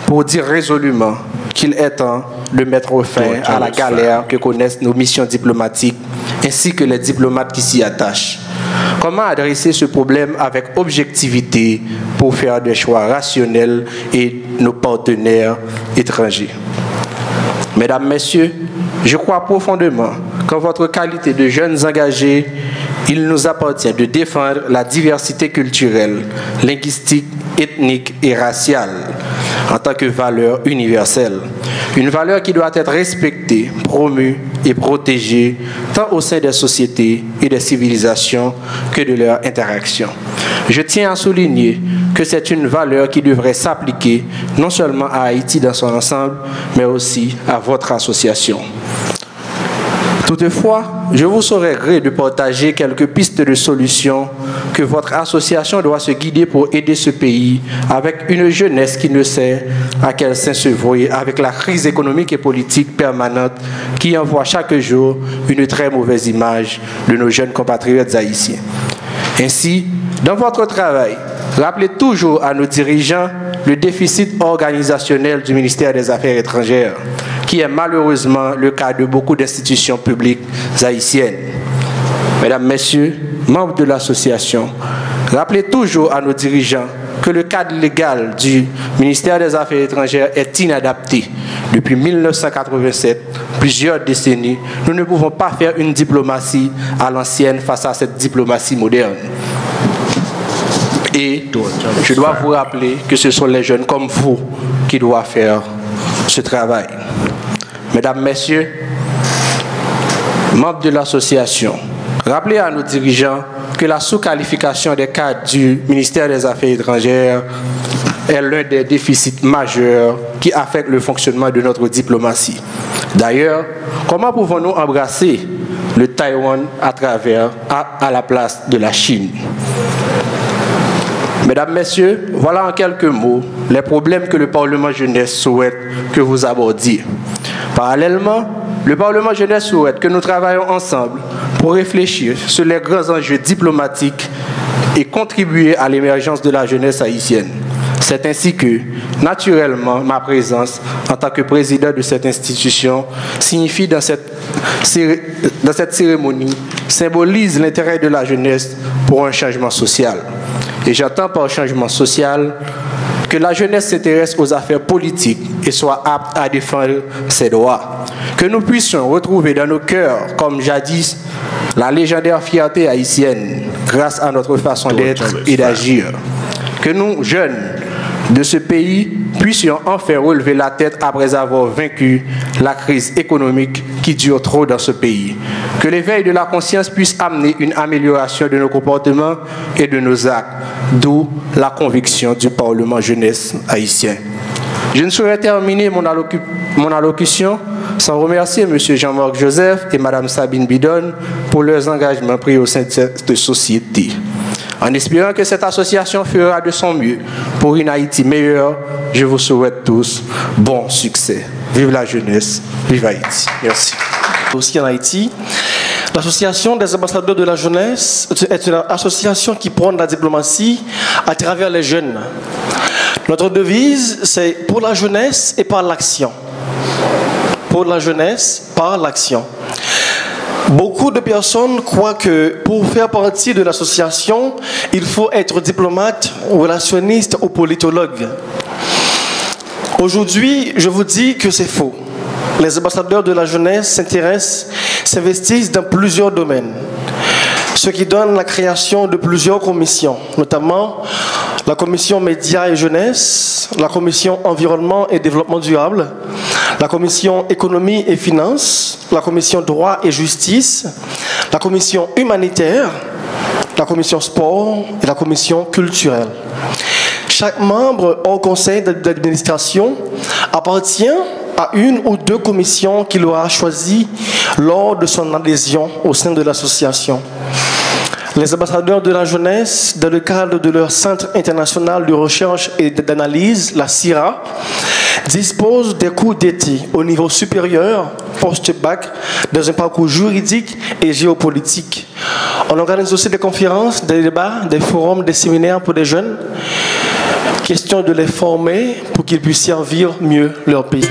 pour dire résolument qu'il est temps de mettre fin à la galère que connaissent nos missions diplomatiques ainsi que les diplomates qui s'y attachent. Comment adresser ce problème avec objectivité pour faire des choix rationnels et nos partenaires étrangers? Mesdames, Messieurs, je crois profondément qu'en votre qualité de jeunes engagés, il nous appartient de défendre la diversité culturelle, linguistique, ethnique et raciale en tant que valeur universelle. Une valeur qui doit être respectée, promue et protégée tant au sein des sociétés et des civilisations que de leurs interactions. Je tiens à souligner que c'est une valeur qui devrait s'appliquer non seulement à Haïti dans son ensemble, mais aussi à votre association. Toutefois, je vous saurais gré de partager quelques pistes de solutions que votre association doit se guider pour aider ce pays avec une jeunesse qui ne sait à quel sein se vouer avec la crise économique et politique permanente qui envoie chaque jour une très mauvaise image de nos jeunes compatriotes haïtiens. Ainsi, dans votre travail, rappelez toujours à nos dirigeants le déficit organisationnel du ministère des Affaires étrangères qui est malheureusement le cas de beaucoup d'institutions publiques haïtiennes. Mesdames, Messieurs, membres de l'association, rappelez toujours à nos dirigeants que le cadre légal du ministère des Affaires étrangères est inadapté. Depuis 1987, plusieurs décennies, nous ne pouvons pas faire une diplomatie à l'ancienne face à cette diplomatie moderne. Et je dois vous rappeler que ce sont les jeunes comme vous qui doivent faire ce travail. Mesdames, Messieurs, membres de l'association, rappelez à nos dirigeants que la sous-qualification des cadres du ministère des Affaires étrangères est l'un des déficits majeurs qui affectent le fonctionnement de notre diplomatie. D'ailleurs, comment pouvons-nous embrasser le Taïwan à travers, à, la place de la Chine? Mesdames, Messieurs, voilà en quelques mots les problèmes que le Parlement jeunesse souhaite que vous abordiez. Parallèlement, le Parlement jeunesse souhaite que nous travaillions ensemble pour réfléchir sur les grands enjeux diplomatiques et contribuer à l'émergence de la jeunesse haïtienne. C'est ainsi que, naturellement, ma présence en tant que président de cette institution signifie dans cette, dans cette cérémonie, symbolise l'intérêt de la jeunesse pour un changement social. Et j'entends par changement social que la jeunesse s'intéresse aux affaires politiques et soit apte à défendre ses droits. Que nous puissions retrouver dans nos cœurs, comme jadis, la légendaire fierté haïtienne grâce à notre façon d'être et d'agir. Que nous, jeunes de ce pays, puissions enfin relever la tête après avoir vaincu la crise économique qui dure trop dans ce pays? Que l'éveil de la conscience puisse amener une amélioration de nos comportements et de nos actes, d'où la conviction du Parlement jeunesse haïtien. Je ne saurais terminer mon, mon allocution sans remercier M. Jean-Marc Joseph et Mme Sabine Bidon pour leurs engagements pris au sein de cette société. En espérant que cette association fera de son mieux pour une Haïti meilleure, je vous souhaite tous bon succès. Vive la jeunesse, vive Haïti. Merci. Aussi en Haïti, L'association des ambassadeurs de la jeunesse est une association qui prend la diplomatie à travers les jeunes. Notre devise, c'est pour la jeunesse et par l'action. Pour la jeunesse, par l'action. Beaucoup de personnes croient que pour faire partie de l'association, il faut être diplomate, relationniste ou politologue. Aujourd'hui, je vous dis que c'est faux. Les ambassadeurs de la jeunesse s'intéressent, s'investissent dans plusieurs domaines, ce qui donne la création de plusieurs commissions, notamment la commission médias et jeunesse, la commission environnement et développement durable, la commission économie et finances, la commission droit et justice, la commission humanitaire, la commission sport et la commission culturelle. Chaque membre au conseil d'administration appartient à une ou deux commissions qu'il aura choisies lors de son adhésion au sein de l'association. Les ambassadeurs de la jeunesse, dans le cadre de leur Centre international de recherche et d'analyse, la CIRA, disposent des cours d'été au niveau supérieur, post-bac, dans un parcours juridique et géopolitique. On organise aussi des conférences, des débats, des forums, des séminaires pour des jeunes. Question de les former pour qu'ils puissent servir mieux leur pays.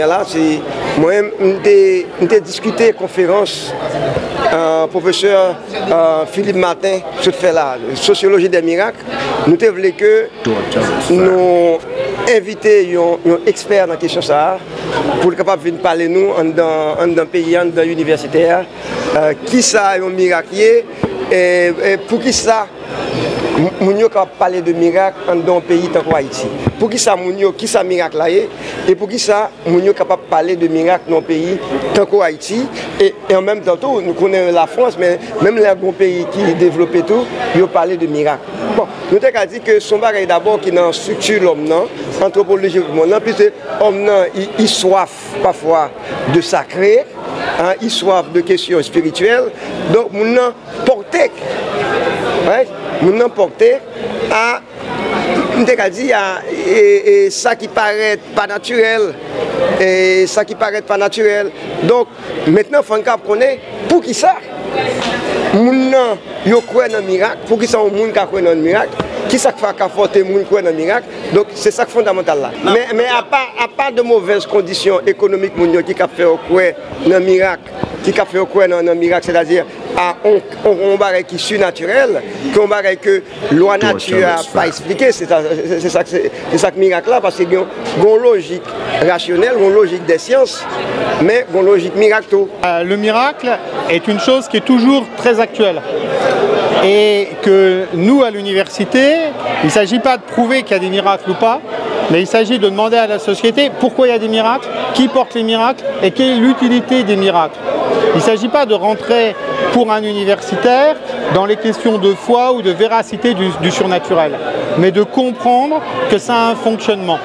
Là, c'est moi j'ai discuté conférence euh, professeur euh, Philippe Martin ce fait là, sociologie des miracles. Nous voulu que nous inviter un expert dans la question ça pour être capable de parler nous dans un pays, dans universitaire, euh, qui ça un miracle? Et pour qui ça moun yo ka pale de mirak an don peyi tanko Haiti. Pou ki sa moun yo, ki sa mirak la ye, e pou ki sa moun yo kapap pale de mirak nan peyi tanko Haiti, e, e an menm tanto nou konen la Frans, men menm la goun peyi ki devlope tou, yo pale de mirak. Bon, nou te ka di ke son bagay d'abord ki nan struktur l'om nan, antropologik moun nan, pise om nan yi soaf pafwa de sakre, yi soaf de kesyon spirituel, don moun nan portek, right? moun nan porte a mte ka di a e, e, sa ki paret pa naturel e sa ki paret pa naturel. Donk metnen fankap konen pou ki sa moun nan yo kwen nan mirak pou ki sa moun ka kwen nan mirak sa kwa ka fote moun kwen nan mirak, donk se sak fondamental la. Men a pa de mouvez kondisyon ekonomik moun yo ki ka fwe kwen nan mirak, ki ka fwe kwen nan mirak, se da zir, on bagay ki su naturel, kon bagay ke lwa natu a pa esplike, se sak mirak la, parce yon logik rasyonel, yon logik de siyans, men yon logik mirak to. Le miracle est une chose qui est toujours très actuelle. Et que nous, à l'université, il ne s'agit pas de prouver qu'il y a des miracles ou pas, mais il s'agit de demander à la société pourquoi il y a des miracles, qui porte les miracles et quelle est l'utilité des miracles. Il ne s'agit pas de rentrer pour un universitaire dans les questions de foi ou de véracité du, surnaturel, mais de comprendre que ça a un fonctionnement.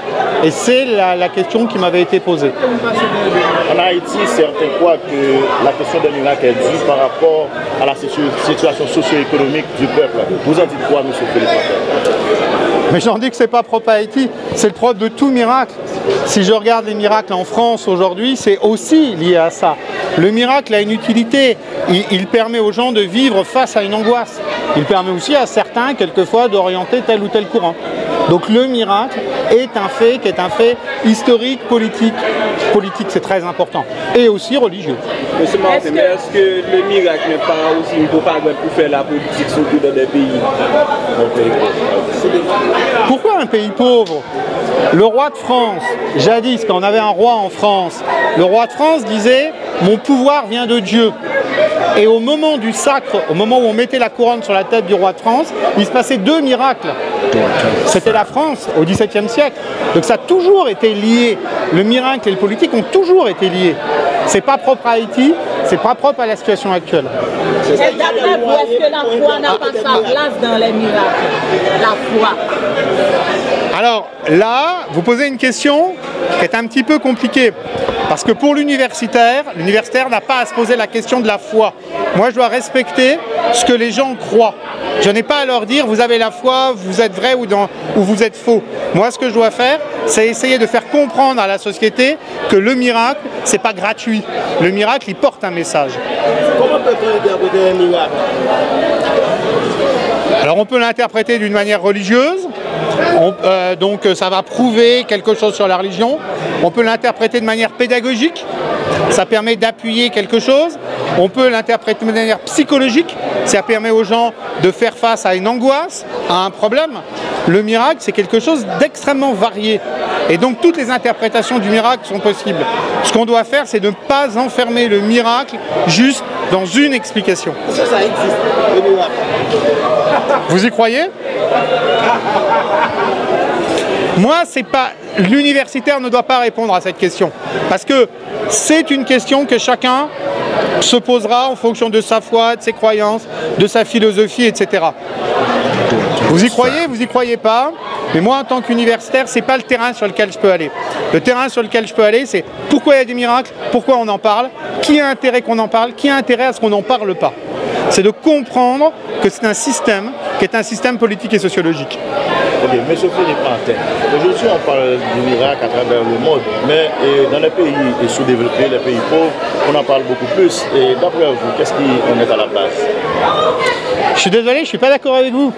Et c'est la, la, question qui m'avait été posée. En Haïti, certains croient que la question des miracles est due par rapport à la situation socio-économique du peuple. Vous en dites quoi, M. Philippe mais j'en dis que c'est pas propre à Haïti, c'est le propre de tout miracle. Si je regarde les miracles en France aujourd'hui, c'est aussi lié à ça. Le miracle a une utilité. Il, il, permet aux gens de vivre face à une angoisse. Il permet aussi à certains, quelquefois, d'orienter tel ou tel courant. Donc le miracle est un fait qui est un fait historique, politique. Politique, c'est très important. Et aussi religieux. Monsieur Martin, mais est-ce que le miracle n'est pas aussi une propagande pour faire la politique, surtout dans des pays? Pourquoi un pays pauvre? Le roi de France, jadis, quand on avait un roi en France, le roi de France disait « Mon pouvoir vient de Dieu ». Et au moment du sacre, au moment où on mettait la couronne sur la tête du roi de France, il se passait deux miracles. C'était la France au XVIIe siècle. Donc ça a toujours été lié. Le miracle et le politique ont toujours été liés. C'est pas propre à Haïti, c'est pas propre à la situation actuelle. Est-ce que la foi n'a pas sa place dans les miracles? La foi. Alors là, vous posez une question qui est un petit peu compliquée. Parce que pour l'universitaire, l'universitaire n'a pas à se poser la question de la foi. Moi, je dois respecter ce que les gens croient. Je n'ai pas à leur dire vous avez la foi, vous êtes vrai ou, dans, ou vous êtes faux. Moi, ce que je dois faire, c'est essayer de faire comprendre à la société que le miracle, c'est pas gratuit. Le miracle, il porte un message. Comment peut-on interpréter un miracle? Alors, on peut l'interpréter d'une manière religieuse. Euh, donc ça va prouver quelque chose sur la religion. On peut l'interpréter de manière pédagogique. Ça permet d'appuyer quelque chose. On peut l'interpréter de manière psychologique. Ça permet aux gens de faire face à une angoisse, à un problème. Le miracle, c'est quelque chose d'extrêmement varié. Et donc toutes les interprétations du miracle sont possibles. Ce qu'on doit faire, c'est de ne pas enfermer le miracle juste dans une explication. Ça, ça existe. Vous y croyez? Moi, c'est pas l'universitaire ne doit pas répondre à cette question parce que c'est une question que chacun se posera en fonction de sa foi, de ses croyances, de sa philosophie, etc. Vous y croyez, vous y croyez pas mais moi, en tant qu'universitaire, c'est pas le terrain sur lequel je peux aller. Le terrain sur lequel je peux aller, c'est pourquoi il y a des miracles, pourquoi on en parle, qui a intérêt qu'on en parle, qui a intérêt à ce qu'on n'en parle pas. C'est de comprendre que c'est un système qui est un système politique et sociologique. Ok, M. Philippe aujourd'hui on parle du miracle à travers le monde, mais dans les pays sous-développés, les pays pauvres, on en parle beaucoup plus. Et d'après vous, qu'est-ce qui en est à la base? Je suis désolé, je ne suis pas d'accord avec vous.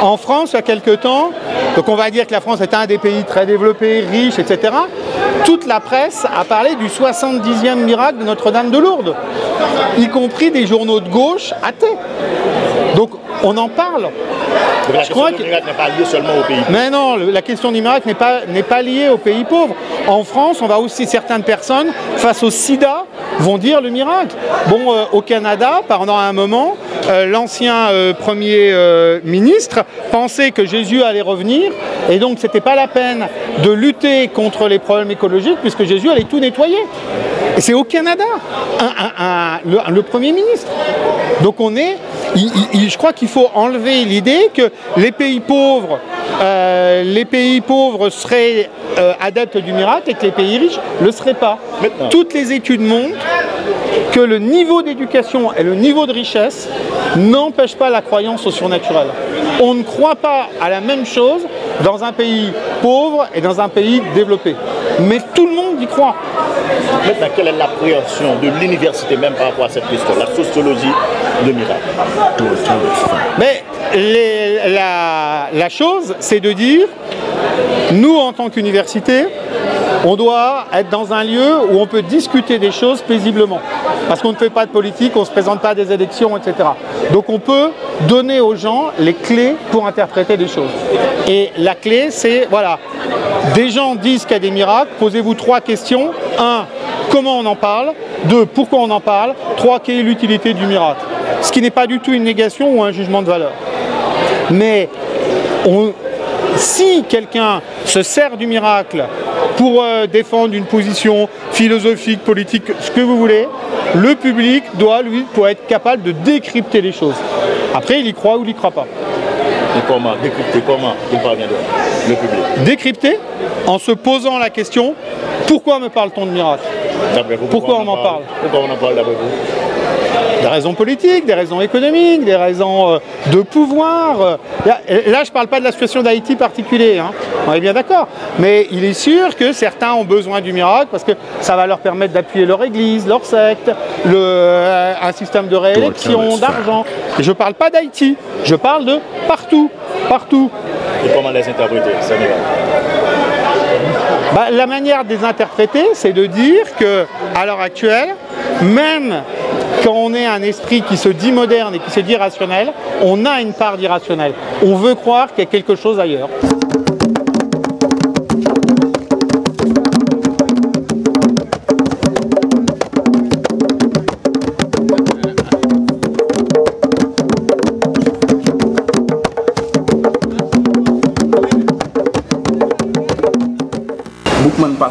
En France, il y a quelques temps, donc on va dire que la France est un des pays très développés, riches, etc. Toute la presse a parlé du 70e miracle de Notre-Dame de Lourdes, y compris des journaux de gauche athées. Donc on en parle. Donc la Je question crois du que- miracle n'est pas liée seulement au pays. Mais non, la question du miracle n'est pas, n'est pas liée aux pays pauvres. En France, on va aussi, certaines personnes, face au sida, vont dire le miracle. Bon, euh, au Canada, pendant un moment, euh, l'ancien euh, Premier euh, ministre pensait que Jésus allait revenir, et donc c'était pas la peine de lutter contre les problèmes écologiques, puisque Jésus allait tout nettoyer. Et c'est au Canada, le, le Premier ministre. Donc on est, il- il- il- je crois qu'il faut enlever l'idée que les pays pauvres, euh, les pays pauvres seraient euh, adeptes du miracle et que les pays riches ne le seraient pas. Toutes les études montrent que le niveau d'éducation et le niveau de richesse n'empêchent pas la croyance au surnaturel. On ne croit pas à la même chose dans un pays pauvre et dans un pays développé. Mais tout le monde y croit. Maintenant, quelle est l'appréhension de l'université même par rapport à cette question, la sociologie de miracle Mais la, la chose, c'est de dire, nous en tant qu'université, on doit être dans un lieu où on peut discuter des choses paisiblement. Parce qu'on ne fait pas de politique, on ne se présente pas à des élections, etc. Donc on peut donner aux gens les clés pour interpréter des choses. Et la clé, c'est, voilà, des gens disent qu'il y a des miracles, posez-vous trois questions. Un, comment on en parle Deux, pourquoi on en parle Trois, quelle est l'utilité du miracle Ce qui n'est pas du tout une négation ou un jugement de valeur. Mais on, si quelqu'un se sert du miracle pour euh, défendre une position philosophique, politique, ce que vous voulez, le public doit, lui, pour être capable de décrypter les choses. Après, il y croit ou il n'y croit pas. Et comment? Décrypter comment? Il parviendra le public. Décrypter en se posant la question pourquoi me parle-t-on de miracle? Pourquoi on en parle? Pourquoi on en parle d'après vous? Des raisons politiques, des raisons économiques, des raisons euh, de pouvoir. Euh. Là, je ne parle pas de la situation d'Haïti particulière, hein. on est bien d'accord. Mais il est sûr que certains ont besoin du miracle parce que ça va leur permettre d'appuyer leur église, leur secte, le, euh, un système de réélection, d'argent. Je ne parle pas d'Haïti, je parle de partout, partout. Et comment les interpréter, ça bah, La manière de les interpréter, c'est de dire que à l'heure actuelle, même quand on est un esprit qui se dit moderne et qui se dit rationnel, on a une part d'irrationnel. On veut croire qu'il y a quelque chose ailleurs.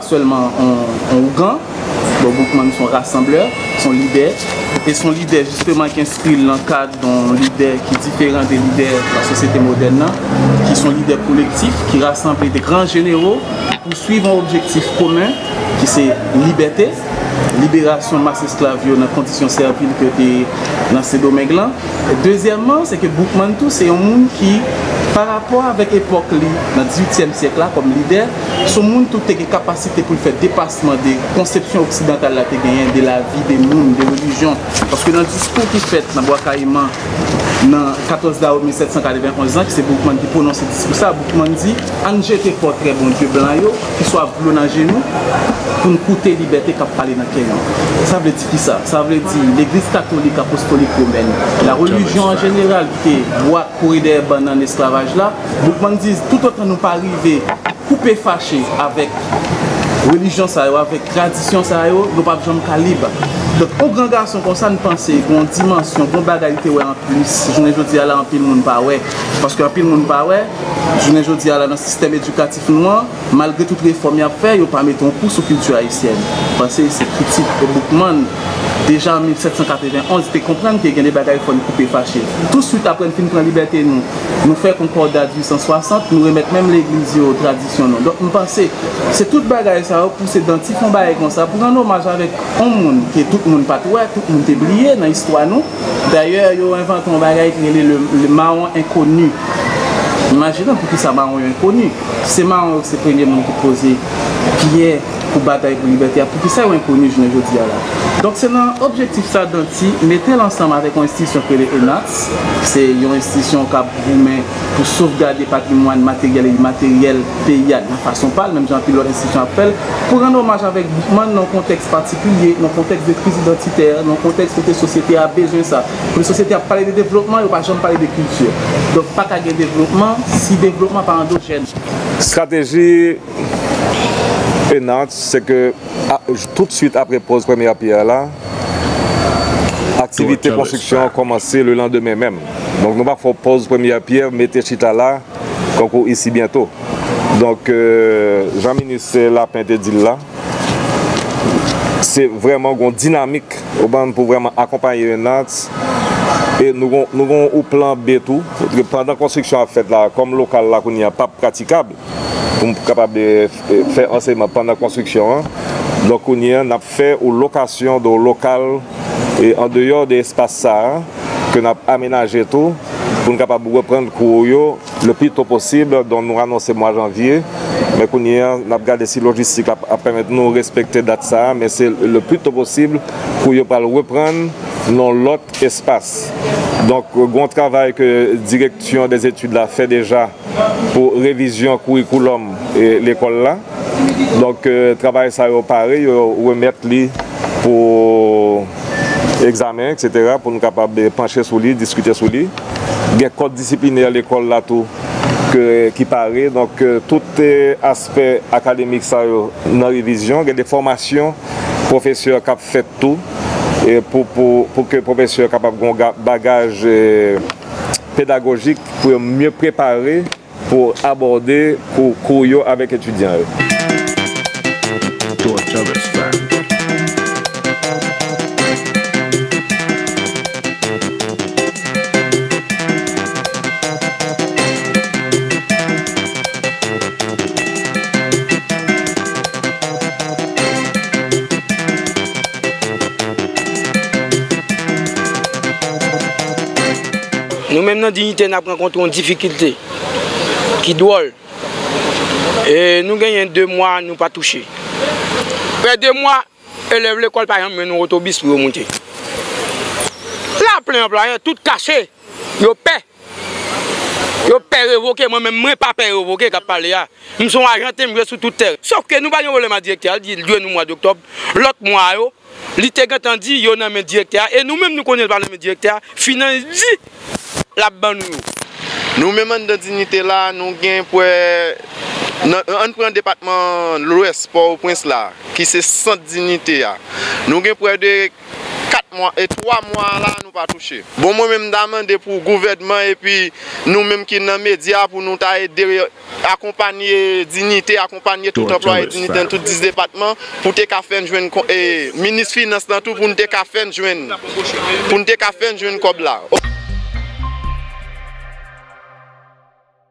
Seulement en Ougan, Boukman sont rassembleurs, sont leaders, et son leader justement qui inscrit l'encadre d'un leader qui est différent des leaders de la société moderne, qui sont leaders collectifs, qui rassemblent des grands généraux pour suivre un objectif commun qui c'est liberté, libération de masse esclave dans les conditions serviles que dans ces domaines-là. Deuxièmement, c'est que Boukman tout, c'est un monde qui Par rapport avèk epok li nan 18e sèk la kom lider, sou moun tou te ge kapasite pou fè depasman de konsepsyon oksidental la te genyen, de la vi, de moun, de religion. Paske nan dispo ki fèt nan Boakaiman, dans 14 août 1791 qui c'est beaucoup qui prononce ce discours ça, beaucoup dit, on jette portrait bon Dieu blanc qui soit bleu dans genou pour nous coûter liberté qu'à parler dans Kenya. Ça veut dire qui ça? Ça veut dire l'église catholique apostolique romaine, la religion en général qui doit courir des dans l'esclavage là, beaucoup disent tout autant nous pas arriver couper fâché avec religion ça avec tradition ça nous pas besoin de calibre Donc, ou gran garson kon sa nou panse, kon dimensyon, kon bagalite wè an plus, jounen jodi ala an pil moun pa wè. Paske an pil moun pa wè, jounen jodi ala nan sistem edukatif nou an, malgre tout reformi ap fè, yo pa meton pou sou kultur haisyen. Panse, se kritik, e boukman, Deja an 1791, te kompran ki gen de bagay fon koupe fache. Tout suite apren fin pran liberté nou. Nou fè konkordat 1860, nou remet mèm l'eglise yo tradisyon nou. Donk nou panse, se tout bagay sa ou pou se danti fon bagay kon sa. Pou nan omaj avèk on moun, ki tout moun patouè, tout moun te bliye nan histwa nou. D'ayor, yo inventon bagay ki gen le, le maon inkonu. Imaginan pou ki sa maon yon inkonu. Se maon se prenye moun ki pose piye, pou batay pou liberté, pou ki sa yon inkonu jounen jodi ala. Donk se nan objektif sa danti, mette l'ansam avek yon institisyon ke le ENATS, se yon institisyon kap roumen pou soufgade patrimouan materyel e materyel peya nan fason pal, menm jan pi lor institisyon apel, pou rende omaj avek boukman nan konteks partikulye, nan konteks de kriz identiter, nan konteks kote sosyete a bejoun sa. Pou le sosyete a pale de devlopman, yo pa jom pale de kultur. Donk pa kage devlopman, si devlopman pa an do jen. Strategi penante, se ke ah, tout suite apre pose premier pierre la, aktivite konstruksyon komanse le landemè mèm. Donk nou pa fò pose premier pierre, mette chita la, konkou isi bientou. Donk, euh, Jean-Ministre Lapin te dil la, se vreman goun dinamik ou ban pou vreman akompanyer yon e nou goun ou plan betou pandan konstriksyon a fèt la kom lokal la koun ya pa pratikab pou m kapab de fè anseyman pan nan konstriksyon an. Donk ou nyen nap fè ou lokasyon do lokal e an deyor de espasa ke nap amenaje tou pou nou kapab reprendre kou yo le pito posib don nou anonse mwa janvye men kou nyen nap gade si logistik ap premet nou respekte dat sa men se le pito posib kou yo pal reprendre nan lot espas. Donk, goun travay ke direksyon des etudes la fe deja pou revizyon kourikulum l'ekol la. Donk, travay sa yo pare, yo remet li pou examen, etc. pou nou kapab penche sou li, diskute sou li. Gen kote disipline l'ekol la tou ki pare. Donk, tout aspe akademik sa yo nan revizyon. Gen de formasyon, profesyon kap fet tou. pou ke profesyon kapap gon bagaj euh, pedagogik pou yo mye prepare pou aborde pou kouyo avèk etudyan yo. mèm nan dignite nan prenkontre yon difikilte ki dwol. E nou genyen 2 mwa nou pa touche. Pre 2 mwa, eleve l'ekol pa yon men nou otobis pou yo monte. La plen employen, tout kache, yo pe. Yo pe revoke, mwen mwen mwen pa pe revoke kap pale ya. Mwen son agente mwen sou tout ter. Sop ke nou ba yon voleman direkte al, di lwen nou mwa d'oktob, lot mwa yo, li te gantan di yon nan men direkte al, e nou men nou konen par nan men direkte al, finan di... la ban nou. Nou menman de dignite la, nou gen pou eh, an pou an depatman l'Ouest pou ou Prince la, ki se sant dignite ya. Nou gen pou e de 4 mwa, e 3 mwa la nou pa touche. Bon mwen menm daman de pou gouvedman e pi nou menm ki nan media pou nou ta e dere akompanyer dinite, akompanyer tout employe dignite an tout 10 depatman pou te ka fen jwen e, minis finance nan tout pou nou te ka fen jwen pou nou te ka fen jwen kob la.